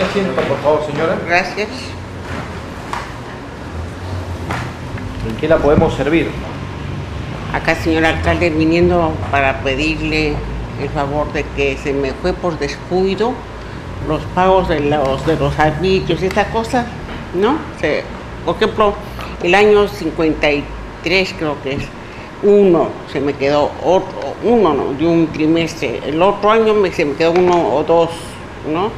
Asiento, por favor, señora. Gracias. ¿En qué la podemos servir? Acá, señor alcalde, viniendo para pedirle el favor de que se me fue por descuido los pagos de los de los arbitrios y esta cosa, ¿no? Se- por ejemplo, el año 53 creo que es uno se me quedó otro uno no, de un trimestre el otro año me, se me quedó uno o dos no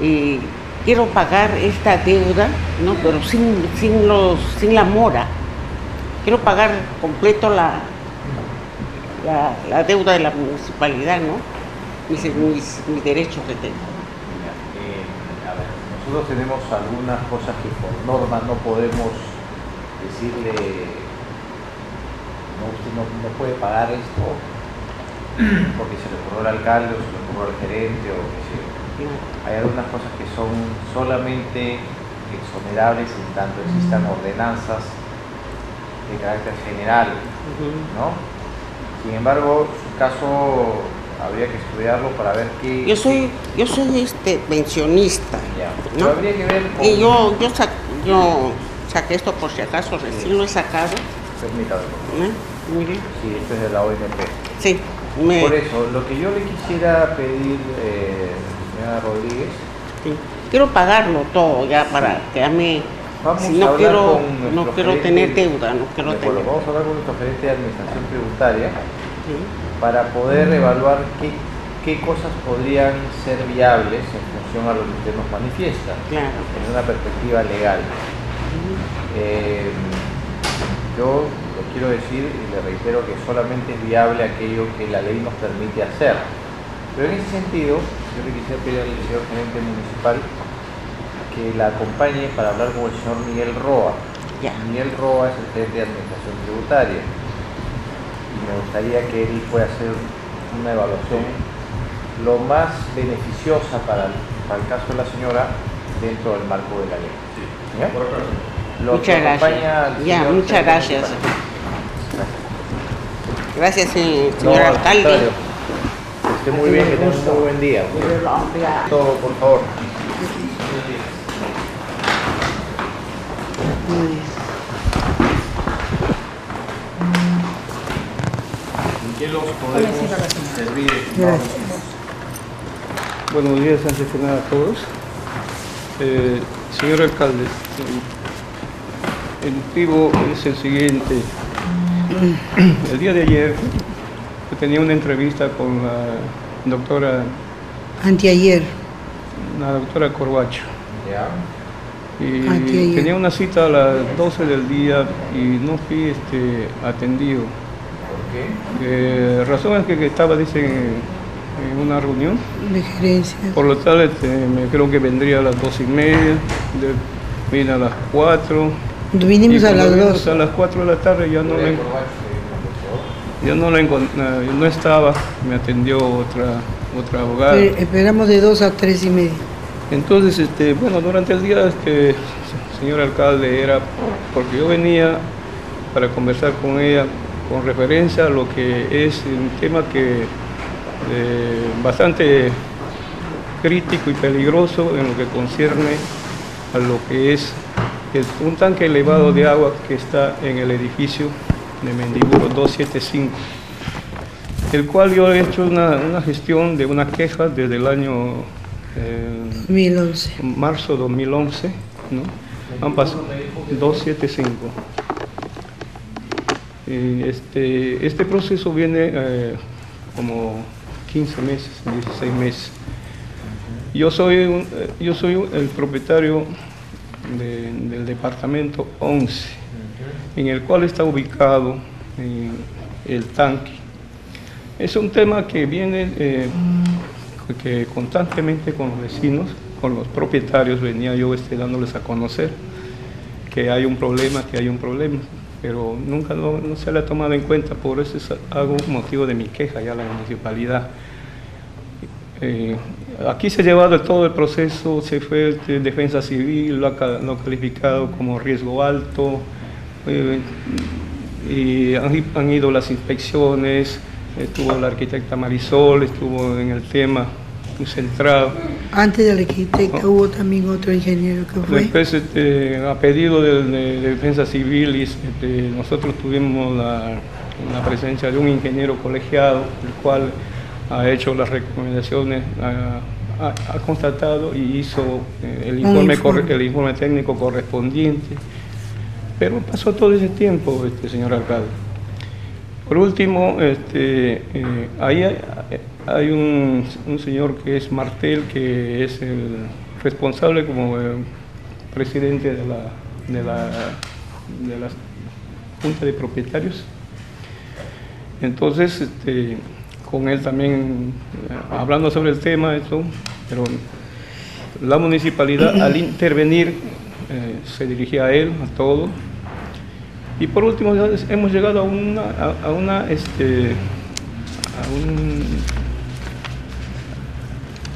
y quiero pagar esta deuda no pero sin sin los sin la mora. Quiero pagar completo la la, deuda de la municipalidad no mis, mis, derechos que tengo. Eh, a ver, nosotros tenemos algunas cosas que por norma no podemos decirle, no, usted no, no puede pagar esto porque se le ocurrió al alcalde o se le ocurrió al gerente o qué sé yo. Hay algunas cosas que son solamente exonerables en tanto existan ordenanzas de carácter general. ¿no? Sin embargo, su caso habría que estudiarlo para ver qué... yo soy yo soy este pensionista Ya. ¿no? Pero habría que ver con... Y yo, yo, sa- yo saqué esto por si acaso, recién lo he sacado. Permítame. ¿eh? Mire. Sí, esto es de la ONP. Sí, me, Por eso, lo que yo le quisiera pedir, eh, señora Rodríguez, sí. quiero pagarlo todo ya para que a mí, vamos si a no quiero, no quiero tener deuda, no quiero de tener. Vamos a hablar con nuestro gerente de administración tributaria Sí, para poder evaluar qué, qué cosas podrían ser viables en función a lo que usted nos manifiesta, claro. en una perspectiva legal. Eh, yo lo quiero decir y le reitero que solamente es viable aquello que la ley nos permite hacer. Pero en ese sentido, yo le quisiera pedir al señor gerente municipal que la acompañe para hablar con el señor Miguel Roa. Ya. Miguel Roa es el gerente de administración tributaria. Y me gustaría que él pueda hacer una evaluación lo más beneficiosa para el, para el caso de la señora dentro del marco de la ley. ¿Ya? Lo Muchas que acompaña gracias. al Ya, señor muchas gracias. municipal. Gracias, No, señor al alcalde. Esté muy bien, que tenga un muy buen día. Todo, por favor. ¿En qué los podemos servir? Buenos días antes que nada a todos. Eh, señor alcalde, el motivo es el siguiente. El día de ayer tenía una entrevista con la doctora, Anteayer. la doctora Corbacho. Ya. Y Anteayer. tenía una cita a las 12 del día y no fui este, atendido. ¿Por qué? Eh, razón es que, que estaba, dicen, en una reunión. de gerencia. Por lo tal, este, me creo que vendría a las dos y media, de, vine a las cuatro. Vinimos y a las vimos dos. A las cuatro de la tarde ya no, la, ya no, la encon- eh, no estaba, me atendió otra, otra abogada. Esper- Esperamos de dos a tres y media. Entonces, este, bueno, durante el día, este, señor alcalde, era porque yo venía para conversar con ella con referencia a lo que es un tema que eh, bastante crítico y peligroso en lo que concierne a lo que es el- un tanque elevado de agua que está en el edificio de Mendiburo 275, el cual yo he hecho una, una gestión de una queja desde el año eh, 2011. marzo 2011, ¿no? Han pasado 275. Y este, este proceso viene eh, como 15 meses, 16 meses. Yo soy, un- eh, yo soy el propietario de- del departamento 11, en el cual está ubicado eh, el tanque. Es un tema que viene eh, que constantemente con los vecinos, con los propietarios, venía yo este, dándoles a conocer que hay un problema, que hay un problema, pero nunca no se le ha tomado en cuenta, por eso es algo motivo de mi queja ya a la municipalidad. Eh, aquí se ha llevado todo el proceso, se fue este, defensa civil, lo ha calificado como riesgo alto, eh, y han, ido las inspecciones, estuvo la arquitecta Marisol, estuvo en el tema centrado. Antes del arquitecto hubo también otro ingeniero que fue. Después, este, a pedido de, de- de Defensa Civil, este, nosotros tuvimos la, la presencia de un ingeniero colegiado, el cual ha hecho las recomendaciones, ha, ha- ha constatado y hizo eh, el, informe, informe. corre- el informe técnico correspondiente. Pero pasó todo ese tiempo, este, señor alcalde. Por último, este, eh, ahí hay, hay un, señor que es Martel, que es el responsable como eh, presidente de la, de, la, de la Junta de Propietarios. Entonces, este, con él también, eh, hablando sobre el tema, esto, pero la municipalidad al intervenir se dirigía a él, a todo, y por último, hemos llegado a una, a, a una, este, a, un-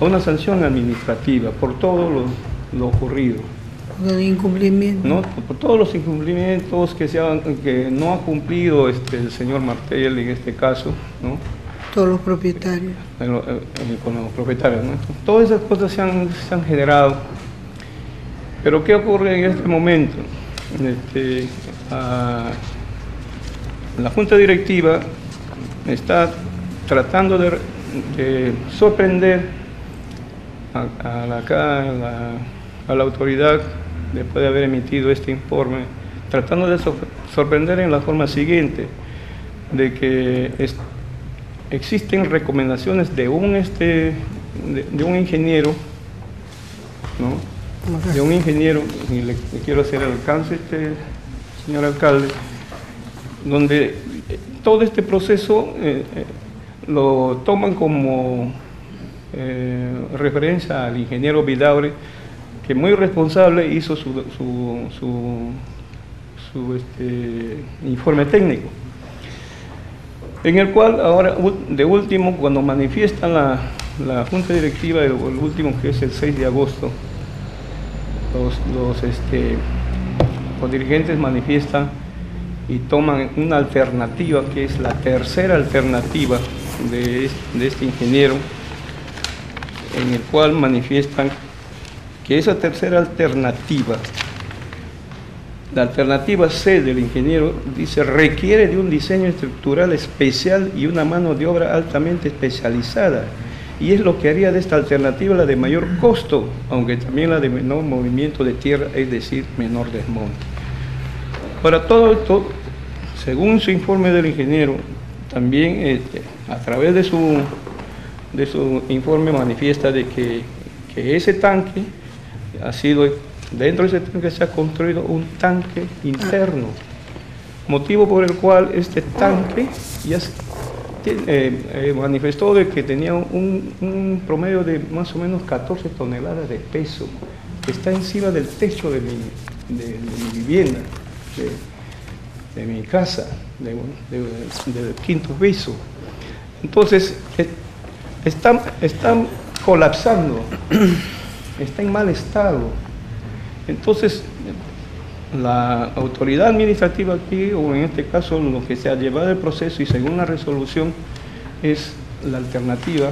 a una sanción administrativa por todo lo, lo ocurrido, de incumplimiento. ¿no? Por todos los incumplimientos que, se han- que no ha cumplido este, el señor Martel en este caso, ¿no? Todos los propietarios. con los propietarios. ¿no? Todas esas cosas se han, se han generado. Pero ¿qué ocurre en este momento? Este, la Junta Directiva está tratando de, de sorprender a, la, autoridad después de haber emitido este informe, tratando de sor- sorprender en la forma siguiente, de que existen recomendaciones de un, este, de un ingeniero, ¿no? De un ingeniero, y le, quiero hacer alcance, este, señor alcalde, donde eh, todo este proceso eh, eh, lo toman como referencia al ingeniero Vidaure, que muy responsable hizo su, su, su, este, informe técnico, en el cual ahora, de último, cuando manifiesta la, la Junta Directiva, el, el último que es el 6 de agosto, los, los, este, los dirigentes manifiestan y toman una alternativa que es la tercera alternativa de, de este ingeniero, en el cual manifiestan que esa tercera alternativa, la alternativa C del ingeniero, dice, requiere de un diseño estructural especial y una mano de obra altamente especializada. Y es lo que haría de esta alternativa la de mayor costo, aunque también la de menor movimiento de tierra, es decir, menor desmonte. Para todo esto, según su informe del ingeniero, también este, a través de su, de su informe manifiesta de que, que ese tanque ha sido, dentro de ese tanque se ha construido un tanque interno, motivo por el cual este tanque ya se- eh, eh, manifestó de que tenía un, promedio de más o menos 14 toneladas de peso, que está encima del techo de mi, vivienda, de, mi casa, de- de- del quinto piso. Entonces, eh, están, están colapsando, está en mal estado. Entonces, la autoridad administrativa aquí, o en este caso lo que se ha llevado el proceso y según la resolución, es la alternativa,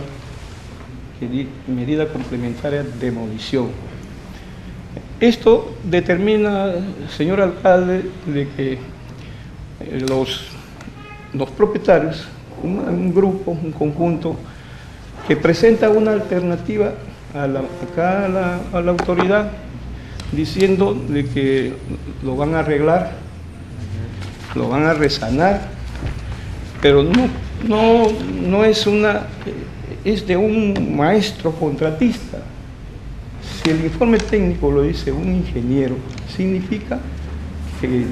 medida complementaria, demolición. Esto determina, señor alcalde, de que eh, los, los propietarios, un, un grupo, un conjunto, que presenta una alternativa a la, acá a la, a la autoridad, diciendo de que lo van a arreglar, lo van a resanar, pero no, no, no es una, es de un maestro contratista. Si el informe técnico lo dice un ingeniero, significa que,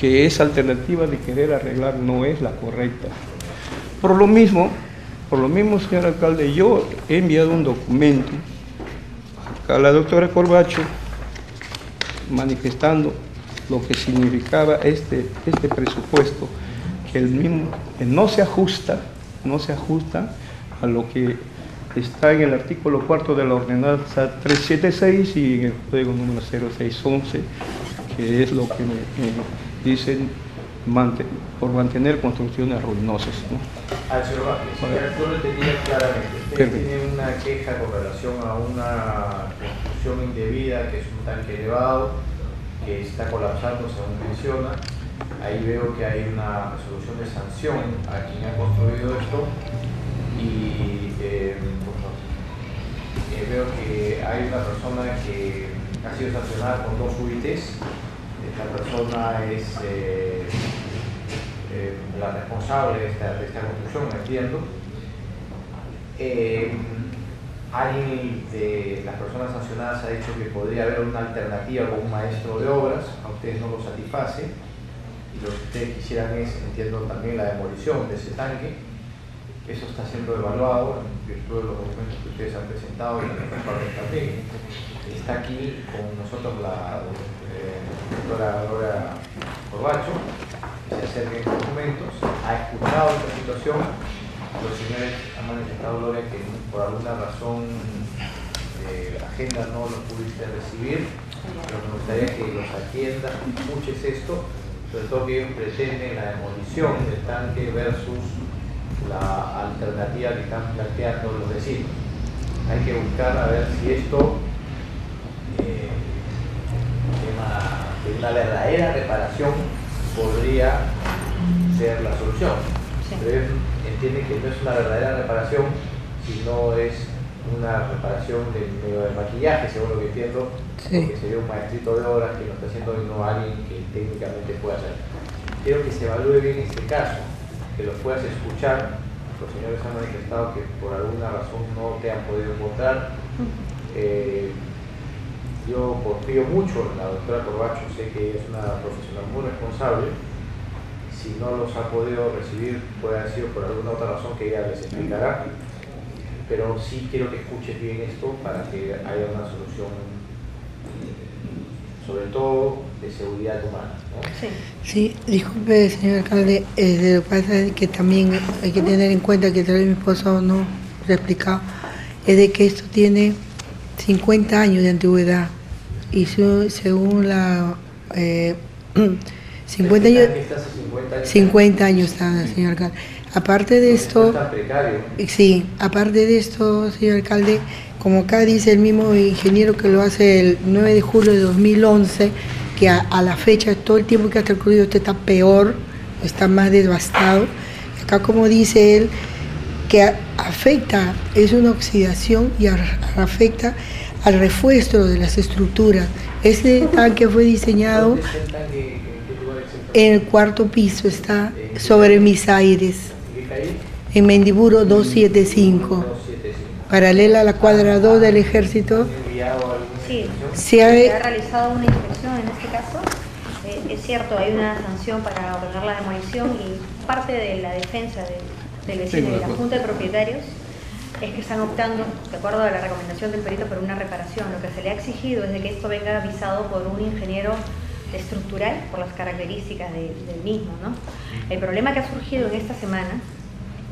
que esa alternativa de querer arreglar no es la correcta. Por lo mismo, por lo mismo, señor alcalde, yo he enviado un documento a la doctora Corbacho manifestando lo que significaba este, este presupuesto, que el mismo no se ajusta, no se ajusta a lo que está en el artículo cuarto de la ordenanza 376 y en el código número 0611, que es lo que me, dicen mante- por mantener construcciones ruinosas. ¿no? Al señor Vázquez, yo lo entendía claramente. Usted Perfecto. tiene una queja con relación a una construcción indebida que es un tanque elevado que está colapsando según menciona. Ahí veo que hay una resolución de sanción a quien ha construido esto y eh, eh, veo que hay una persona que ha sido sancionada con dos UITs. Esta persona es eh, eh, la responsable de esta, de esta construcción, entiendo. Eh, alguien de las personas sancionadas ha dicho que podría haber una alternativa con un maestro de obras, a ustedes no lo satisface, y lo que ustedes quisieran es, entiendo, también la demolición de ese tanque. Eso está siendo evaluado en virtud de los documentos que ustedes han presentado y también. Está aquí con nosotros la eh, doctora Gloria Corbacho, se acerca en documentos, ha escuchado esta situación. Los señores han manifestado, Gloria, que por alguna razón de agenda no lo pudiste recibir, pero me gustaría que los atiendas, escuches esto, sobre todo que ellos pretenden la demolición del tanque versus la alternativa que están planteando los vecinos. Hay que buscar a ver si esto eh, de una verdadera reparación podría ser la solución. Pero ellos entienden que no es una verdadera reparación, sino es una reparación de medio de maquillaje, según lo que entiendo, Sí. porque sería un maestrito de obras que lo está haciendo y no alguien que técnicamente pueda hacer. Quiero que se evalúe bien este caso, que lo puedas escuchar. Los señores han manifestado que por alguna razón no te han podido encontrar. Eh, yo confío mucho en la doctora Corbacho, sé que es una profesional muy responsable. Si no los ha podido recibir, puede haber sido por alguna otra razón que ella les explicará. Pero sí quiero que escuches bien esto para que haya una solución, eh, sobre todo de seguridad humana. ¿no? Sí. Sí, disculpe, señor alcalde, eh, lo que pasa es que también hay que tener en cuenta que tal vez mi esposo no lo ha explicado, es de que esto tiene 50 años de antigüedad y su- según la... eh, 50 años... Este tanque está hace 50 años. 50 años está, señor alcalde. Aparte de Esto. Sí, aparte de esto, señor alcalde, como acá dice el mismo ingeniero que lo hace el 9 de julio de 2011, que a, a la fecha, todo el tiempo que ha transcurrido, usted está peor, está más devastado. Acá como dice él, que afecta, es una oxidación y afecta al refuerzo de las estructuras. Ese tanque fue diseñado. ¿En el cuarto piso, está sobre mis aires, ¿En Mendiburo 275. 275. paralela a la cuadra 2 del ejército. ¿Han enviado alguna Sí? Se ha- se ha realizado una inspección en este caso. Eh, es cierto, hay una sanción para ordenar la demolición y parte de la defensa de- del vecino y de la Junta de Propietarios es que están optando, de acuerdo a la recomendación del perito, por una reparación. Lo que se le ha exigido es de que esto venga avisado por un ingeniero estructural por las características de- del mismo. ¿no? El problema que ha surgido en esta semana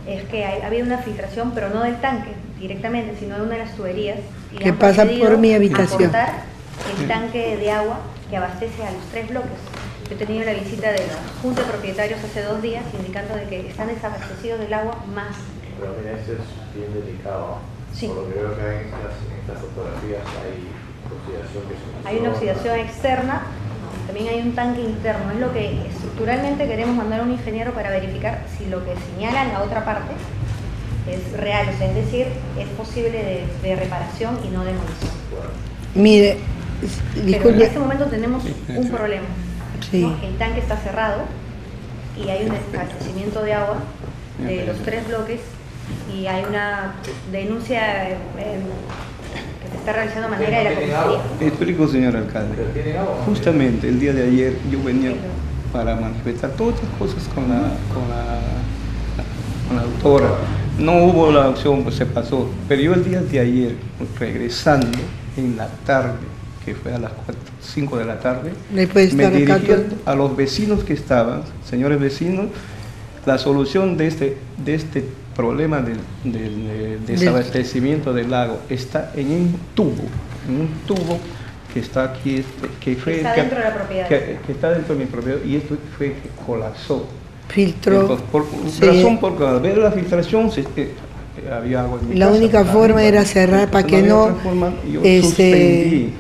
es que ha habido una filtración, pero no del tanque directamente, sino de una de las tuberías. y Que pasa por mi habitación. el tanque de agua que abastece a los tres bloques. Yo he tenido la visita de la Junta de Propietarios hace dos días indicando de que están desabastecidos del agua más. Pero mira, eso es bien delicado. Sí. Por lo que veo acá en estas, en estas fotografías hay oxidación que se Hay una oxidación externa, también hay un tanque interno. Es lo que estructuralmente queremos mandar a un ingeniero para verificar si lo que señala la otra parte es real, o sea, es decir, es posible de, de reparación y no demolición. Mire, Pero en este momento tenemos un problema. Sí. ¿no? El tanque está cerrado y hay un desabastecimiento de agua de los tres bloques y hay una denuncia eh, que se está realizando de manera de la ¿Tienen comisaría. Explico, señor alcalde. Justamente el día de ayer yo venía para manifestar todas estas cosas con la, con la, con la doctora. No hubo la opción, pues se pasó. Pero yo el día de ayer, regresando en la tarde, que fue a las 5 de la tarde, ¿Me dirigí a los vecinos que estaban, señores vecinos, la solución de este, de este problema del, del, eh, desabastecimiento del lago está en un tubo, en un tubo que está aquí, este, que fue Está que- dentro de la propiedad. que, que está dentro de mi propiedad y esto fue que colapsó. Filtró. Entonces, por Sí. razón, porque al ver la filtración se- eh, había agua en mi La casa. única forma era cerrar para que no, forma, yo este- suspendí,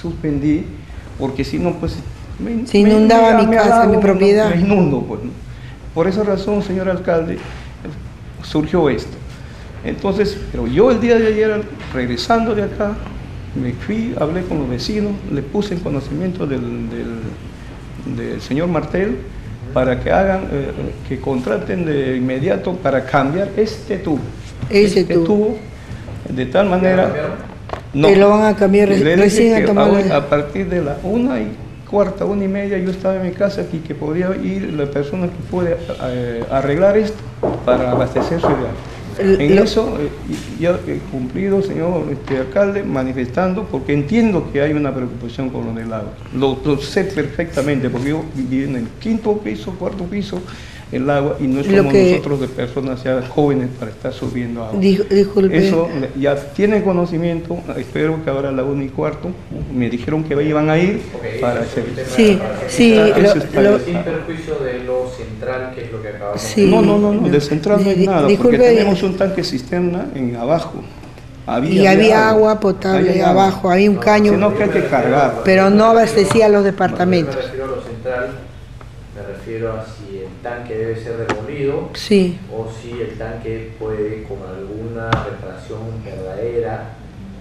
suspendí, porque si no, pues... me- Se inundaba mi casa, mi propiedad. Me inundo, pues. ¿no? Por esa razón, señor alcalde, surgió esto. Entonces, pero yo el día de ayer, regresando de acá, me fui, hablé con los vecinos, le puse en conocimiento del, del- del señor Martel para que hagan, eh, que contraten de inmediato para cambiar este tubo. Ese este tubo. de tal manera... Que lo van a cambiar Le recién a tomar hoy, la- a partir de la una y cuarta, una y media, yo estaba en mi casa aquí que podía ir la persona que puede eh, arreglar esto para abastecerse de agua. El- En lo- eso eh, y- ya he cumplido, señor este, alcalde, manifestando, porque entiendo que hay una preocupación con lo del agua. Lo, lo sé perfectamente, porque yo viví en el quinto piso, cuarto piso, el agua, y no somos que- nosotros de personas ya jóvenes para estar subiendo agua. Dijo- disculpe. Eso ya tiene conocimiento, espero que ahora a la una y cuarto, me dijeron que iban a ir para hacer Sí, sí, Eso lo- lo- Sin perjuicio de lo central, que es lo que acabamos Sí. No, no, no, no, de central no hay Di- nada, disculpe, porque tenemos un tanque cisterna en abajo. y había agua potable Ahí hay agua. abajo, había un caño, Sino que hay que cargar. pero no abastecía a los departamentos. me refiero a lo central, me refiero a tanque debe ser demolido Sí, o si el tanque puede, con alguna reparación verdadera,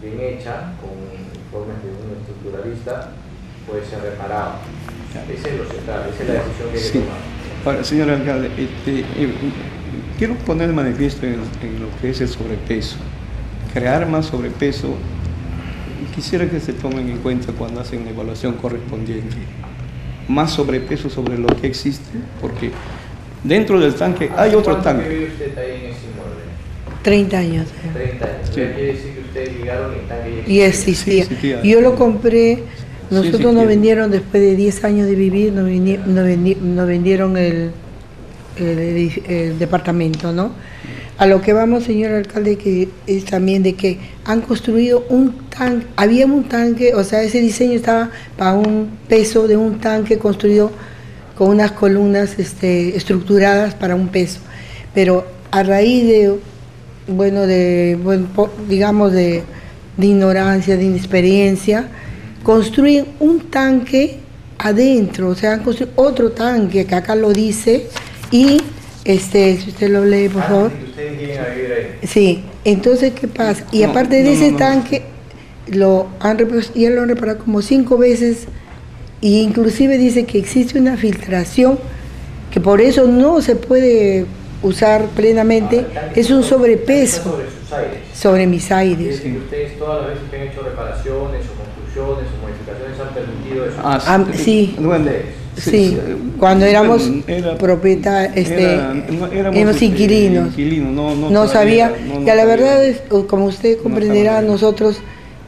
bien hecha, con informes de un estructuralista, puede ser reparado. Ese es lo central, esa es la decisión que hay que Sí. tomar. Ahora, señor alcalde, este, eh, quiero poner el manifiesto en, en lo que es el sobrepeso. Crear más sobrepeso, quisiera que se tomen en cuenta cuando hacen la evaluación correspondiente. Más sobrepeso sobre lo que existe, porque dentro del tanque hay otro ¿Cuánto tanque. vive usted ahí en ese inmueble? 30 años. 30 años. Sí. Quiere decir que ustedes llegaron y el tanque ya Y existía. Sí, existía. Yo lo compré, Sí, nosotros existía. nos vendieron después de 10 años de vivir, nos, vini- nos vendi- nos vendieron el, el el departamento, ¿no? A lo que vamos, señor alcalde, que es también de que han construido un tanque, había un tanque, o sea, ese diseño estaba para un peso de un tanque construido con unas columnas este, estructuradas para un peso. Pero a raíz de, bueno, de, digamos, de, de ignorancia, de inexperiencia, construyen un tanque adentro, o sea, han construido otro tanque, que acá lo dice, y, este, si usted lo lee, por favor. De que ustedes lleguen a vivir ahí. Sí, entonces, ¿qué pasa? Y No, aparte de no, ese no, no. tanque, lo han ya lo han reparado como cinco veces, e inclusive dice que existe una filtración, que por eso no se puede usar plenamente, tanque es un sobrepeso Sobre sus aires. sobre mis aires. decir que ustedes todas las veces que han hecho reparaciones o construcciones o modificaciones han permitido eso. Ah, Ah, sí. Bueno, Sí, cuando éramos era- propietarios, este, era- no, éramos, inquilinos. inquilinos, no, no, no todavía, sabía, no, no y a la sabía. verdad, es, como usted comprenderá, nosotros,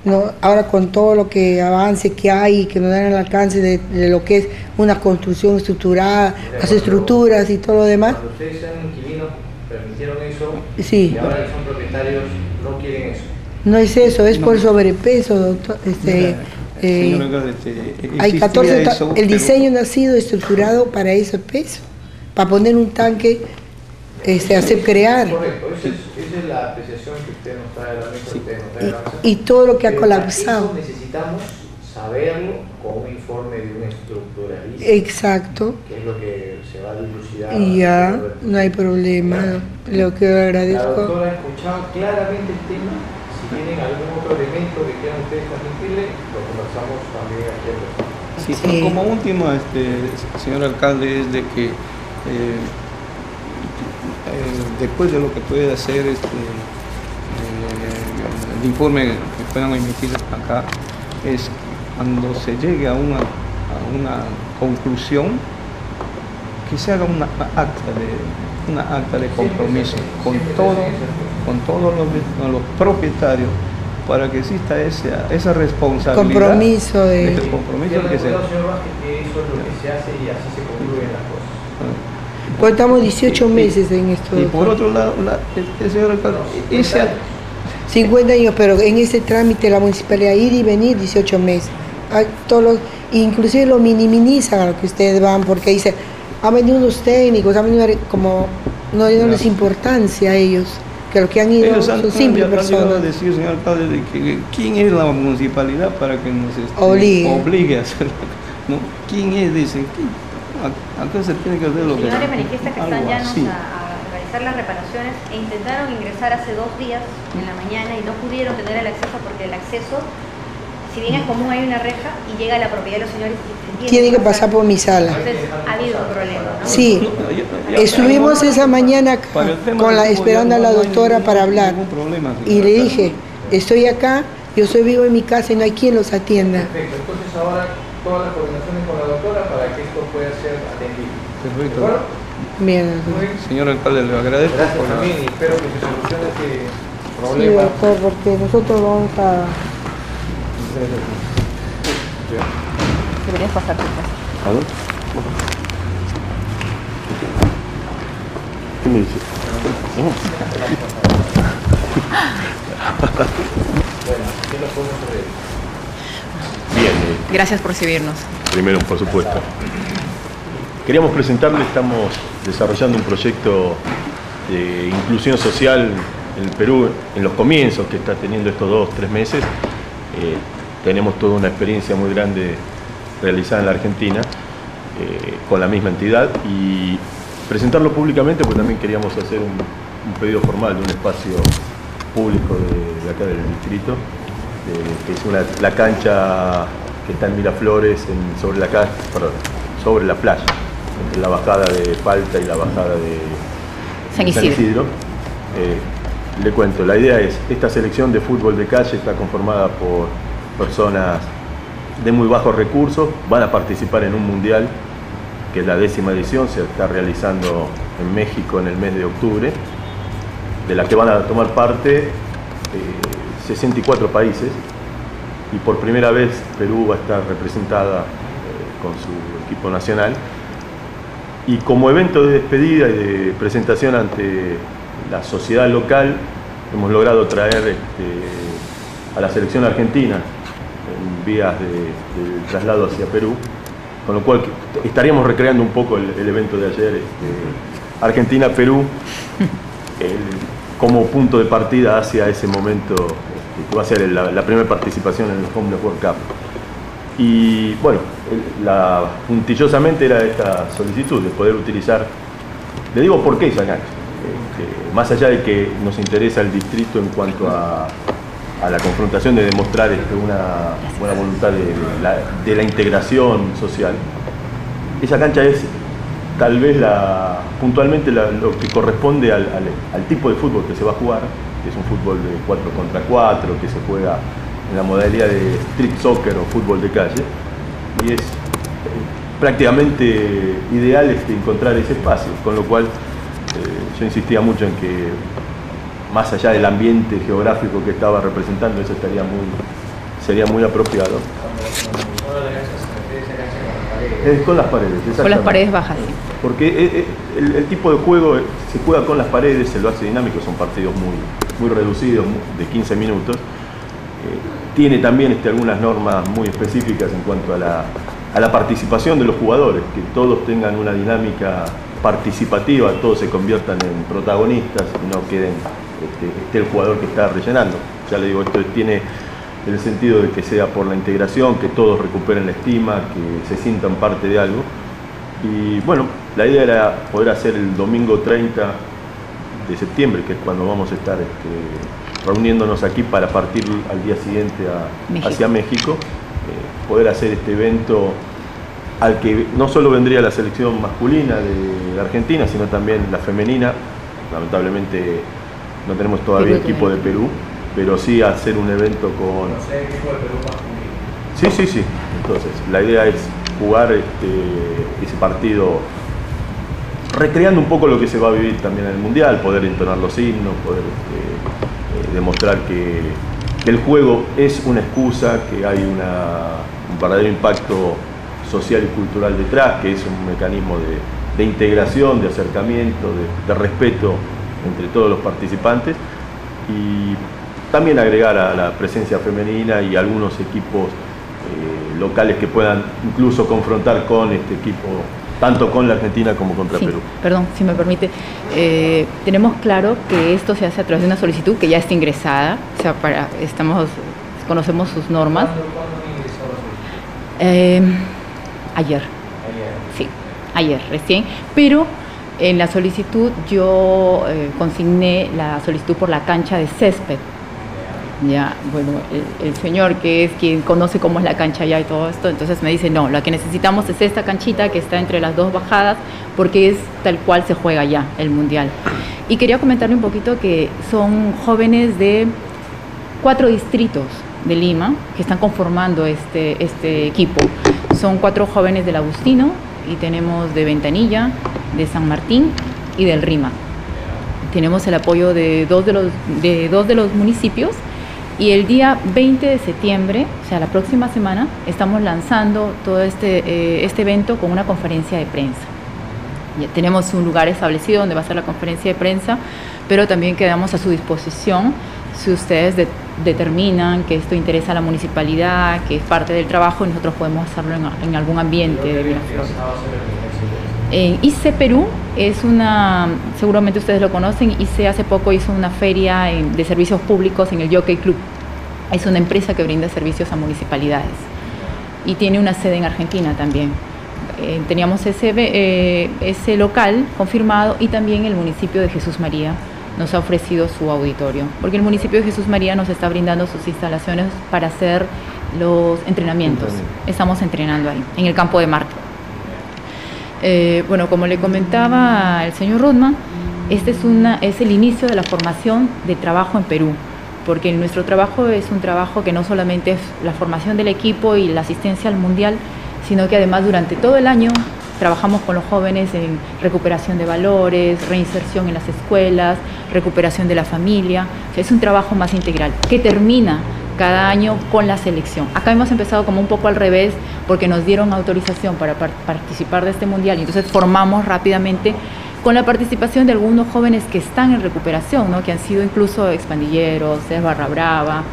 no, ahora con todo lo que avance que hay y que nos dan el alcance de, de lo que es una construcción estructurada, las estructuras y todo lo demás, Cuando ustedes sean inquilinos, permitieron eso Sí. y ahora que son propietarios no quieren eso. no es eso, es No. por sobrepeso, doctor. Este, Mira, eh, este, hay existía 14, ta- eso, el pero- diseño no ha sido estructurado para ese peso, para poner un tanque, este, hacer crear. Correcto, esa es, esa es la apreciación que usted nos trae a la mesa. usted nos trae la mesa. Y, y todo lo que ha Pero para colapsado. eso necesitamos saberlo con un informe de un estructuralista, Exacto. que es lo que se va a dilucidar. Y ya, no hay problema. Lo que La agradezco. doctora ha escuchado claramente el tema. Si tienen algún otro elemento que quieran ustedes transmitirle, lo conversamos también aquí. en el- Sí, Sí. Como último, este, señor alcalde, es de que eh, eh, después de lo que puede hacer este, eh, el informe que puedan emitir acá, es cuando se llegue a una, a una conclusión, que se haga una acta de, una acta de compromiso con, todo, con todos los, los propietarios para que exista esa, esa responsabilidad. Compromiso de- ese compromiso Quiero que se, recordar, señor Vázquez, que eso es lo que se hace y así se concluyen las cosas. Pues estamos 18 meses en esto. Y por otro lado, la, el, el señor alcalde, ese, 50 años, pero en ese trámite la municipalidad ir y venir 18 meses. Hay todos los- inclusive lo minimizan a lo que ustedes van porque dice han venido unos técnicos, han venido como no le dan importancia a ellos, que los que han ido Ellos han, son simples personas. decir, señor alcalde, de que, quién es la municipalidad para que nos este, Obligue. obligue a hacerlo. ¿no? ¿Quién es? Dicen, ¿quién? ¿A- acá se tiene que hacer lo que Señores manifiesta que están llanos así. a realizar las reparaciones e intentaron ingresar hace dos días en la mañana y no pudieron tener el acceso porque el acceso, si bien es común, hay una reja y llega a la propiedad de los señores y Tiene que pasar por mi sala. Entonces ha habido un problema, ¿no? Sí, estuvimos esa mañana acá con la, esperando a la doctora para hablar. Y le dije, estoy acá, yo soy vivo en mi casa y no hay quien los atienda. Perfecto, entonces ahora todas las coordinaciones con la doctora para que esto pueda ser atendido. Bien. Señor alcalde, le agradezco Gracias por la- también y espero que se solucione este Sí, problema. doctor, porque nosotros vamos a... Deberías pasar tu casa. ¿A dónde? ¿Qué me dice? Bien, eh, Gracias por recibirnos. primero por supuesto. Queríamos presentarle, estamos desarrollando un proyecto de inclusión social en el Perú en los comienzos que está teniendo estos dos, tres meses. Eh, tenemos toda una experiencia muy grande realizada en la Argentina eh, con la misma entidad y presentarlo públicamente porque también queríamos hacer un, un pedido formal de un espacio público de, de acá del distrito, de- que es una- la cancha que está en Miraflores, en- sobre, la, perdón, sobre la playa, entre la bajada de Palta y la bajada de San Isidro. Eh, le cuento, la idea es, esta selección de fútbol de calle está conformada por personas de muy bajos recursos, van a participar en un mundial, que es la décima edición, se está realizando en México en el mes de octubre, de la que van a tomar parte eh, 64 países y por primera vez Perú va a estar representada eh, con su equipo nacional. Y como evento de despedida y de presentación ante la sociedad local, hemos logrado traer este, a la selección argentina en vías de, del traslado hacia Perú, con lo cual estaríamos recreando un poco el, el evento de ayer, este, Argentina-Perú, como punto de partida hacia ese momento este, que va a ser la, la primera participación en el Home World Cup. Y bueno, la, puntillosamente era esta solicitud de poder utilizar, le digo por qué esa cancha, Este, más allá de que nos interesa el distrito en cuanto a, a la confrontación de demostrar este, una buena voluntad de, la, integración social, esa cancha es tal vez puntualmente lo que corresponde al tipo de fútbol que se va a jugar, que es un fútbol de 4 contra 4, que se juega en la modalidad de street soccer o fútbol de calle, y es eh, prácticamente ideal este, encontrar ese espacio, con lo cual eh, yo insistía mucho en que más allá del ambiente geográfico que estaba representando, eso estaría muy, sería muy apropiado. Eh, con las paredes, Con las paredes bajas. sí. Porque eh, eh, el, el tipo de juego eh, se juega con las paredes, se lo hace dinámico, son partidos muy, muy reducidos, de 15 minutos. Eh, tiene también este, algunas normas muy específicas en cuanto a la, a la participación de los jugadores, que todos tengan una dinámica participativa, todos se conviertan en protagonistas y no queden este, esté el jugador que está rellenando. Ya le digo, esto tiene el sentido de que sea por la integración, que todos recuperen la estima, que se sientan parte de algo. Y bueno, la idea era poder hacer el domingo 30 de septiembre, que es cuando vamos a estar este, reuniéndonos aquí para partir al día siguiente a- México. hacia México, eh, poder hacer este evento al que no solo vendría la selección masculina de Argentina, sino también la femenina. Lamentablemente no tenemos todavía equipo de. Perú, pero sí hacer un evento con... Sí, sí, sí. Entonces, la idea es jugar este, ese partido recreando un poco lo que se va a vivir también en el Mundial, poder entonar los himnos, poder este, eh, demostrar que, que el juego es una excusa, que hay una- un verdadero impacto social y cultural detrás, que es un mecanismo de, de integración, de acercamiento, de, de respeto entre todos los participantes y también agregar a la presencia femenina y algunos equipos eh, locales que puedan incluso confrontar con este equipo tanto con la Argentina como contra Sí, Perú. perdón, si me permite. Eh, tenemos claro que esto se hace a través de una solicitud que ya está ingresada, o sea, para, estamos, conocemos sus normas. ¿Cuándo, cuándo ingresó la solicitud? Eh, ayer, Ayer. sí, ayer recién, pero en la solicitud yo eh, consigné la solicitud por la cancha de césped. Ya, bueno, el, el señor que es quien conoce cómo es la cancha ya y todo esto, entonces me dice, no, lo que necesitamos es esta canchita que está entre las dos bajadas porque es tal cual se juega ya el mundial. Y quería comentarle un poquito que son jóvenes de cuatro distritos de Lima que están conformando este, este equipo. Son cuatro jóvenes del Agustino y tenemos de Ventanilla, de San Martín y del Rima. Tenemos el apoyo de dos de los, de dos de los municipios y el día 20 de septiembre, o sea, la próxima semana, estamos lanzando todo este, eh, este evento con una conferencia de prensa. Ya tenemos un lugar establecido donde va a ser la conferencia de prensa, pero también quedamos a su disposición si ustedes de- determinan que esto interesa a la municipalidad, que es parte del trabajo, nosotros podemos hacerlo en, en algún ambiente de Miraflores. ICE Perú es una, seguramente ustedes lo conocen, ICE hace poco hizo una feria en- de servicios públicos en el Jockey Club. Es una empresa que brinda servicios a municipalidades y tiene una sede en Argentina también. Eh, teníamos ese, eh, ese local confirmado y también el municipio de Jesús María nos ha ofrecido su auditorio, porque el municipio de Jesús María nos está brindando sus instalaciones para hacer los entrenamientos. Estamos entrenando ahí, en el campo de Marte. Eh, bueno, como le comentaba el señor Rodman, este es, una, es el inicio de la formación de trabajo en Perú, porque nuestro trabajo es un trabajo que no solamente es la formación del equipo y la asistencia al mundial, sino que además durante todo el año trabajamos con los jóvenes en recuperación de valores, reinserción en las escuelas, recuperación de la familia. O es un trabajo más integral que termina cada año con la selección. Acá hemos empezado como un poco al revés porque nos dieron autorización para par- participar de este mundial y entonces formamos rápidamente con la participación de algunos jóvenes que están en recuperación, ¿no? que han sido incluso expandilleros, es barra brava,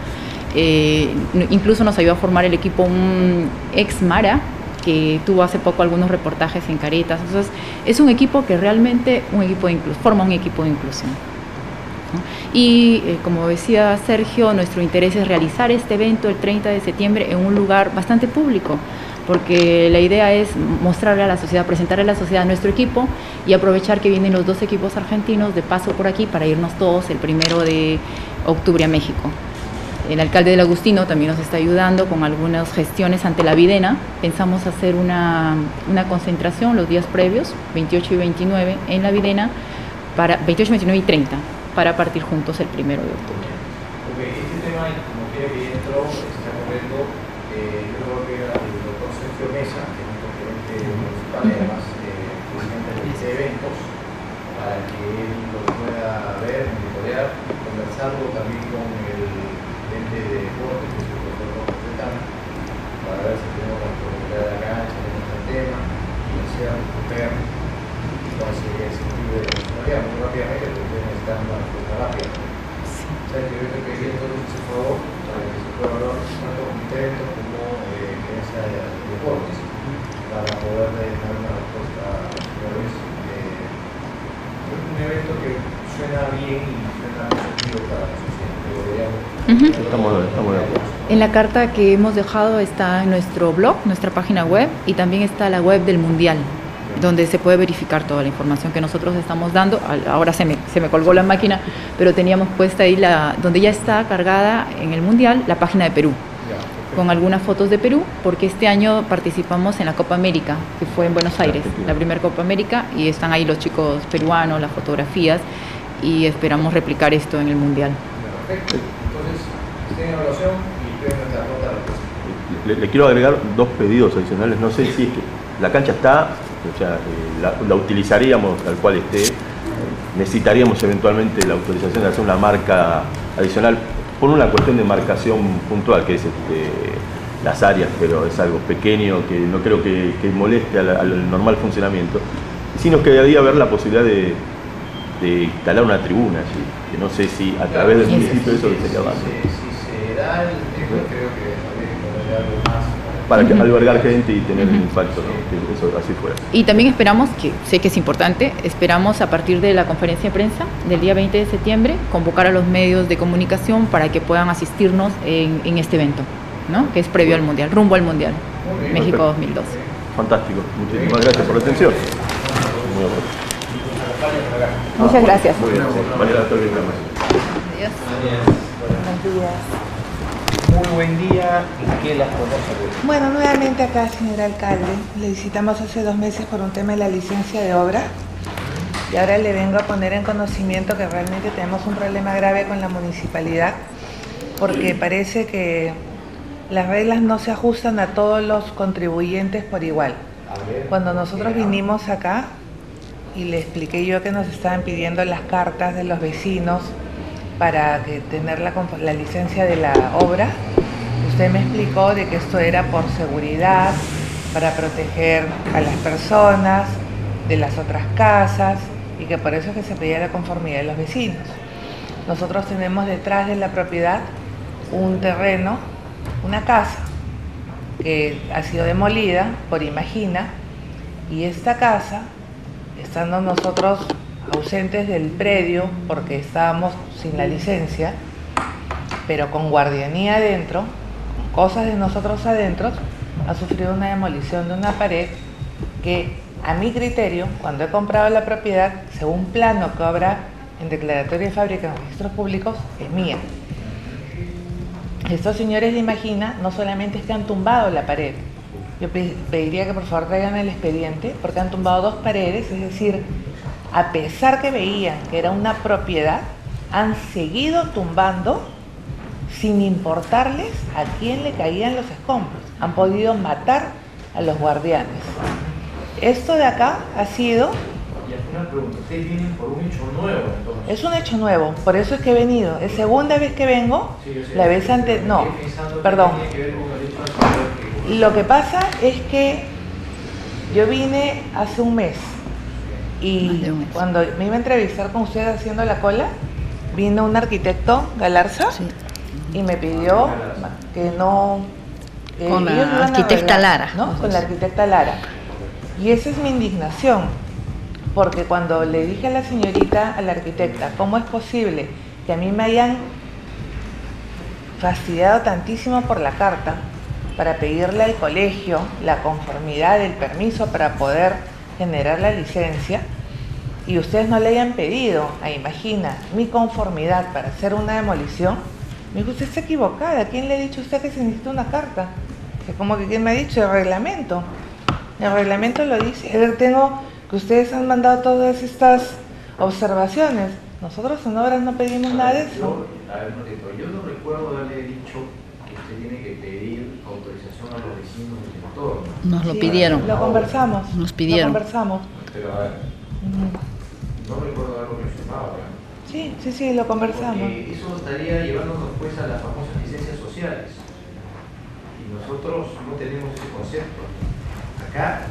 eh, incluso nos ayudó a formar el equipo un ex Mara que tuvo hace poco algunos reportajes en Caretas. Entonces, es un equipo que realmente un equipo de forma un equipo de inclusión. Y eh, como decía Sergio, nuestro interés es realizar este evento el 30 de septiembre en un lugar bastante público, porque la idea es mostrarle a la sociedad, presentarle a la sociedad nuestro equipo y aprovechar que vienen los dos equipos argentinos de paso por aquí para irnos todos el primero de octubre a México. El alcalde del Agustino también nos está ayudando con algunas gestiones ante la Videna. Pensamos hacer una, una concentración los días previos, 28 y 29, en la Videna, para 28, 29 y 30, para partir juntos el primero de octubre. Porque este tema, como quiere que entró, está corriendo, eh, yo creo que era el doctor Sergio Mesa, que es nuestro gerente municipal y además eh, presidente de este eventos, para que él lo pueda ver, monitorear, conversarlo también con el gerente de deportes, que es el Jorge Fretana, para ver si tenemos la oportunidad de la cancha, de nuestro tema, y hacer ver cuál sería el sentido de la muy rápidamente, O sea, yo para que se pueda hablar tanto con como eh, gerencia de deportes para poder dar una respuesta a los jugadores. Es un evento que suena bien y suena positivo para la sociedad. Estamos, estamos. En la carta que hemos dejado está en nuestro blog, nuestra página web, y también está la web del Mundial, donde se puede verificar toda la información que nosotros estamos dando. Ahora se me, se me colgó la máquina, pero teníamos puesta ahí la, donde ya está cargada en el Mundial la página de Perú, con algunas fotos de Perú, porque este año participamos en la Copa América, que fue en Buenos Aires, la primera Copa América, y están ahí los chicos peruanos, las fotografías, y esperamos replicar esto en el Mundial. Perfecto. Entonces, estén en evaluación y pronta respuesta. Le, le quiero agregar dos pedidos adicionales. No sé si es que la cancha está, o sea, eh, la, la utilizaríamos tal cual esté. Necesitaríamos eventualmente la autorización de hacer una marca adicional por una cuestión de marcación puntual, que es este, las áreas, pero es algo pequeño que no creo que, que moleste al, al normal funcionamiento. Sí nos quedaría ver la posibilidad de, de instalar una tribuna allí, que no sé si a través del municipio eso sería si Si se da el tema, creo que para que albergar gente y tener el impacto, ¿no? que eso así fuera. Y también esperamos, que sé que es importante, esperamos a partir de la conferencia de prensa del día 20 de septiembre convocar a los medios de comunicación para que puedan asistirnos en, en este evento, ¿no? que es previo al Mundial, rumbo al Mundial, México 2012. Fantástico, muchísimas gracias por la atención. Muy. Muchas gracias. Muy bien, bien, Adiós. Buenos días. Muy buen día. ¿En qué las conoce? Bueno, nuevamente acá, señor alcalde. Le visitamos hace dos meses por un tema de la licencia de obra. Y ahora le vengo a poner en conocimiento que realmente tenemos un problema grave con la municipalidad, porque parece que las reglas no se ajustan a todos los contribuyentes por igual. Cuando nosotros vinimos acá y le expliqué yo que nos estaban pidiendo las cartas de los vecinos para tener la, la licencia de la obra, usted me explicó de que esto era por seguridad, para proteger a las personas de las otras casas y que por eso es que se pedía la conformidad de los vecinos. Nosotros tenemos detrás de la propiedad un terreno, una casa que ha sido demolida por Imagina y esta casa, estando nosotros ausentes del predio porque estábamos sin la licencia, pero con guardianía adentro, cosas de nosotros adentro, ha sufrido una demolición de una pared que a mi criterio, cuando he comprado la propiedad, según plano que obra en declaratoria de fábrica en registros públicos, es mía. Estos señores de Imagina no solamente es que han tumbado la pared, yo pe- pediría que por favor traigan el expediente, porque han tumbado dos paredes, es decir, a pesar que veían que era una propiedad, han seguido tumbando sin importarles a quién le caían los escombros. Han podido matar a los guardianes. Esto de acá ha sido, una pregunta, ustedes vienen por un hecho nuevo entonces. es un hecho nuevo, por eso es que he venido. Es segunda vez que vengo, Sí, yo sé. la vez antes, no, que perdón. que que- Lo que pasa es que yo vine hace un mes y cuando me iba a entrevistar con usted haciendo la cola, vino un arquitecto, Galarza, y me pidió que no... que Con la arquitecta Lara. ¿no? Con la arquitecta Lara. Y esa es mi indignación, porque cuando le dije a la señorita, a la arquitecta, ¿cómo es posible que a mí me hayan fastidiado tantísimo por la carta para pedirle al colegio la conformidad del permiso para poder generar la licencia y ustedes no le hayan pedido a Imagina mi conformidad para hacer una demolición, me dijo, usted está equivocada, ¿quién le ha dicho a usted que se necesita una carta? Que como que quién me ha dicho, el reglamento. El reglamento lo dice, ver, tengo que ustedes han mandado todas estas observaciones. Nosotros en obras no pedimos nada de eso. Yo, yo no recuerdo haberle dicho que usted tiene que pedir autorización a los vecinos del entorno. Nos lo Sí, pidieron. Lo conversamos. Nos pidieron. Lo conversamos. Pero a ver, no recuerdo haberlo mencionado. Sí, sí, sí, lo conversamos. Porque eso estaría llevándonos pues a las famosas licencias sociales. Y nosotros no tenemos ese concepto. Acá,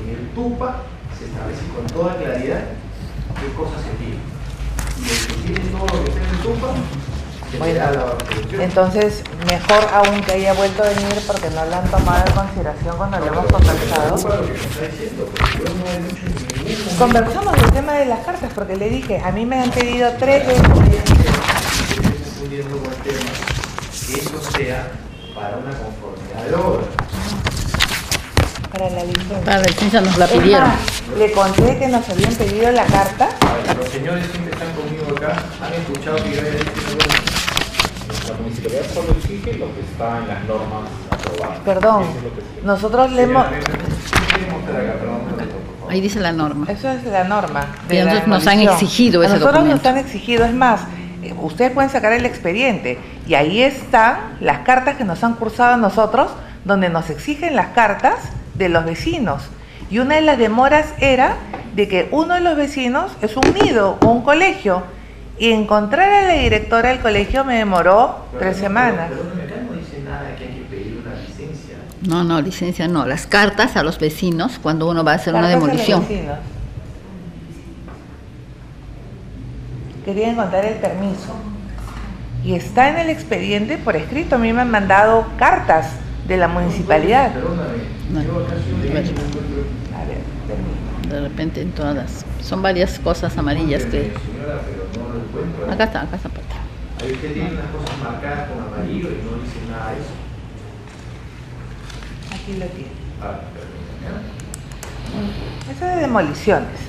en el TUPA, se establece con toda claridad qué cosas se piden. Y el que tiene todo lo que está en el TUPA, Bueno, la. Entonces, mejor aún que haya vuelto a venir porque no lo han tomado en consideración cuando lo hemos conversado. que Conversamos del tema de las cartas porque le dije, a mí me han pedido tres veces. que eso sea para una conformidad de obra. para la licencia. Para la licencia nos la pidieron. más, le conté que nos habían pedido la carta. A ver, los señores siempre están conmigo acá, han escuchado que yo he dicho La municipalidad solo exige lo que está en las normas aprobadas. Perdón, Eso es lo que exige. nosotros le hemos... Ahí dice la norma. Eso es la norma. de Y a la nosotros nos han exigido A ese nosotros documento. nos han exigido, es más, eh, ustedes pueden sacar el expediente y ahí están las cartas que nos han cursado a nosotros, donde nos exigen las cartas de los vecinos. Y una de las demoras era de que uno de los vecinos es un nido o un colegio. Y encontrar a la directora del colegio me demoró tres semanas. Perdóname, acá no dice nada que hay que pedir una licencia. No, no, licencia no. Las cartas a los vecinos cuando uno va a hacer una Cartas a los demolición. vecinos. Quería encontrar el permiso. Y está en el expediente por escrito. A mí me han mandado cartas de la municipalidad. Perdóname, No. ver, termino. De repente en todas. Son varias cosas amarillas que... Acá está, acá está parte. Ahí usted tiene unas cosas marcadas con amarillo y no dice nada de eso. Aquí lo tiene. Ah, perdón, Eso es de demoliciones.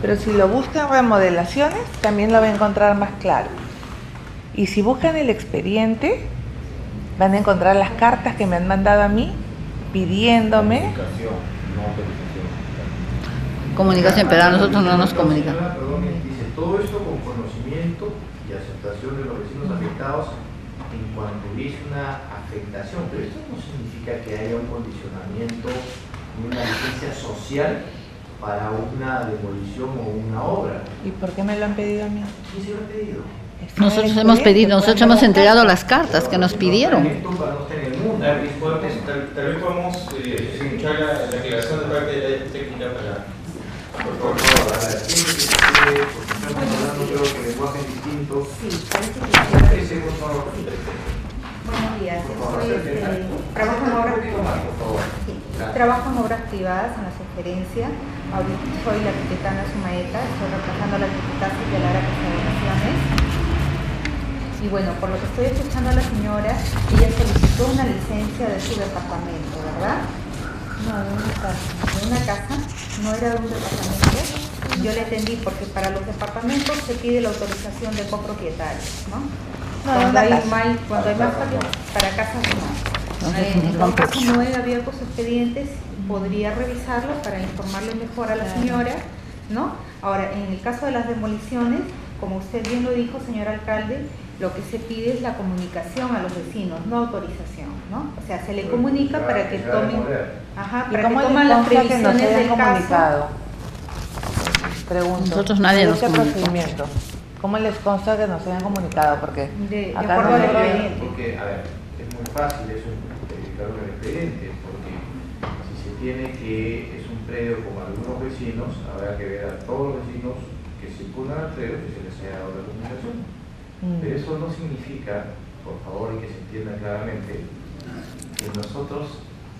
Pero si lo buscan remodelaciones, también lo va a encontrar más claro. Y si buscan el expediente, van a encontrar las cartas que me han mandado a mí pidiéndome. Comunicación, no autorización. Comunicación, pero a nosotros no nos comunican. Todo esto con conocimiento y aceptación de los vecinos afectados en cuanto hubiese una afectación. Pero esto no significa que haya un condicionamiento ni una licencia social para una demolición o una obra. ¿Y por qué me lo han pedido a mí? ¿Quién se lo ha pedido? Nosotros hemos pedido, nosotros hemos entregado las cartas que nos pidieron. Esto para no estar en el mundo. Tal vez podemos, eh, escuchar la, la aclaración de parte de la técnica para... Por favor, a la gente que se quiere, porque estamos hablando creo que distintos. Sí, parece que Ese, por favor. Buenos días, soy, este, trabajo en obras. Sí, trabajo en obras privadas en la sugerencia. Ahorita soy la arquitecta Ana Sumaeta, estoy reemplazando a la arquitecta Silvia Lara que. Y bueno, por lo que estoy escuchando a la señora, ella solicitó una licencia de su departamento, ¿verdad? No, de una casa. De una casa, no era de un departamento. Yo le entendí porque para los departamentos se pide la autorización de copropietarios, ¿no? Cuando, hay casa. más, cuando hay más familias, para casas no. Entonces, Eh, en nos todo van caso, por- no he abierto sus expedientes, podría revisarlos para informarle mejor a la señora, ¿no? Ahora, en el caso de las demoliciones, como usted bien lo dijo, señor alcalde, lo que se pide es la comunicación a los vecinos, no autorización, ¿no? O sea, se le comunica para que tomen. Ajá, ¿Y cómo que les tomen las consta que nos previsiones hayan del caso. comunicado? Pregunto. Nosotros nadie ¿De nos este procedimiento? ¿Cómo les consta que nos hayan comunicado? Porque De, de acá al no- expediente. Porque, a ver, es muy fácil eso verificar en el expediente, porque si se tiene que es un predio como algunos vecinos, habrá que ver a todos los vecinos que circundan al predio que se les haya dado la comunicación. Mm. Pero eso no significa, por favor, y que se entienda claramente, que nosotros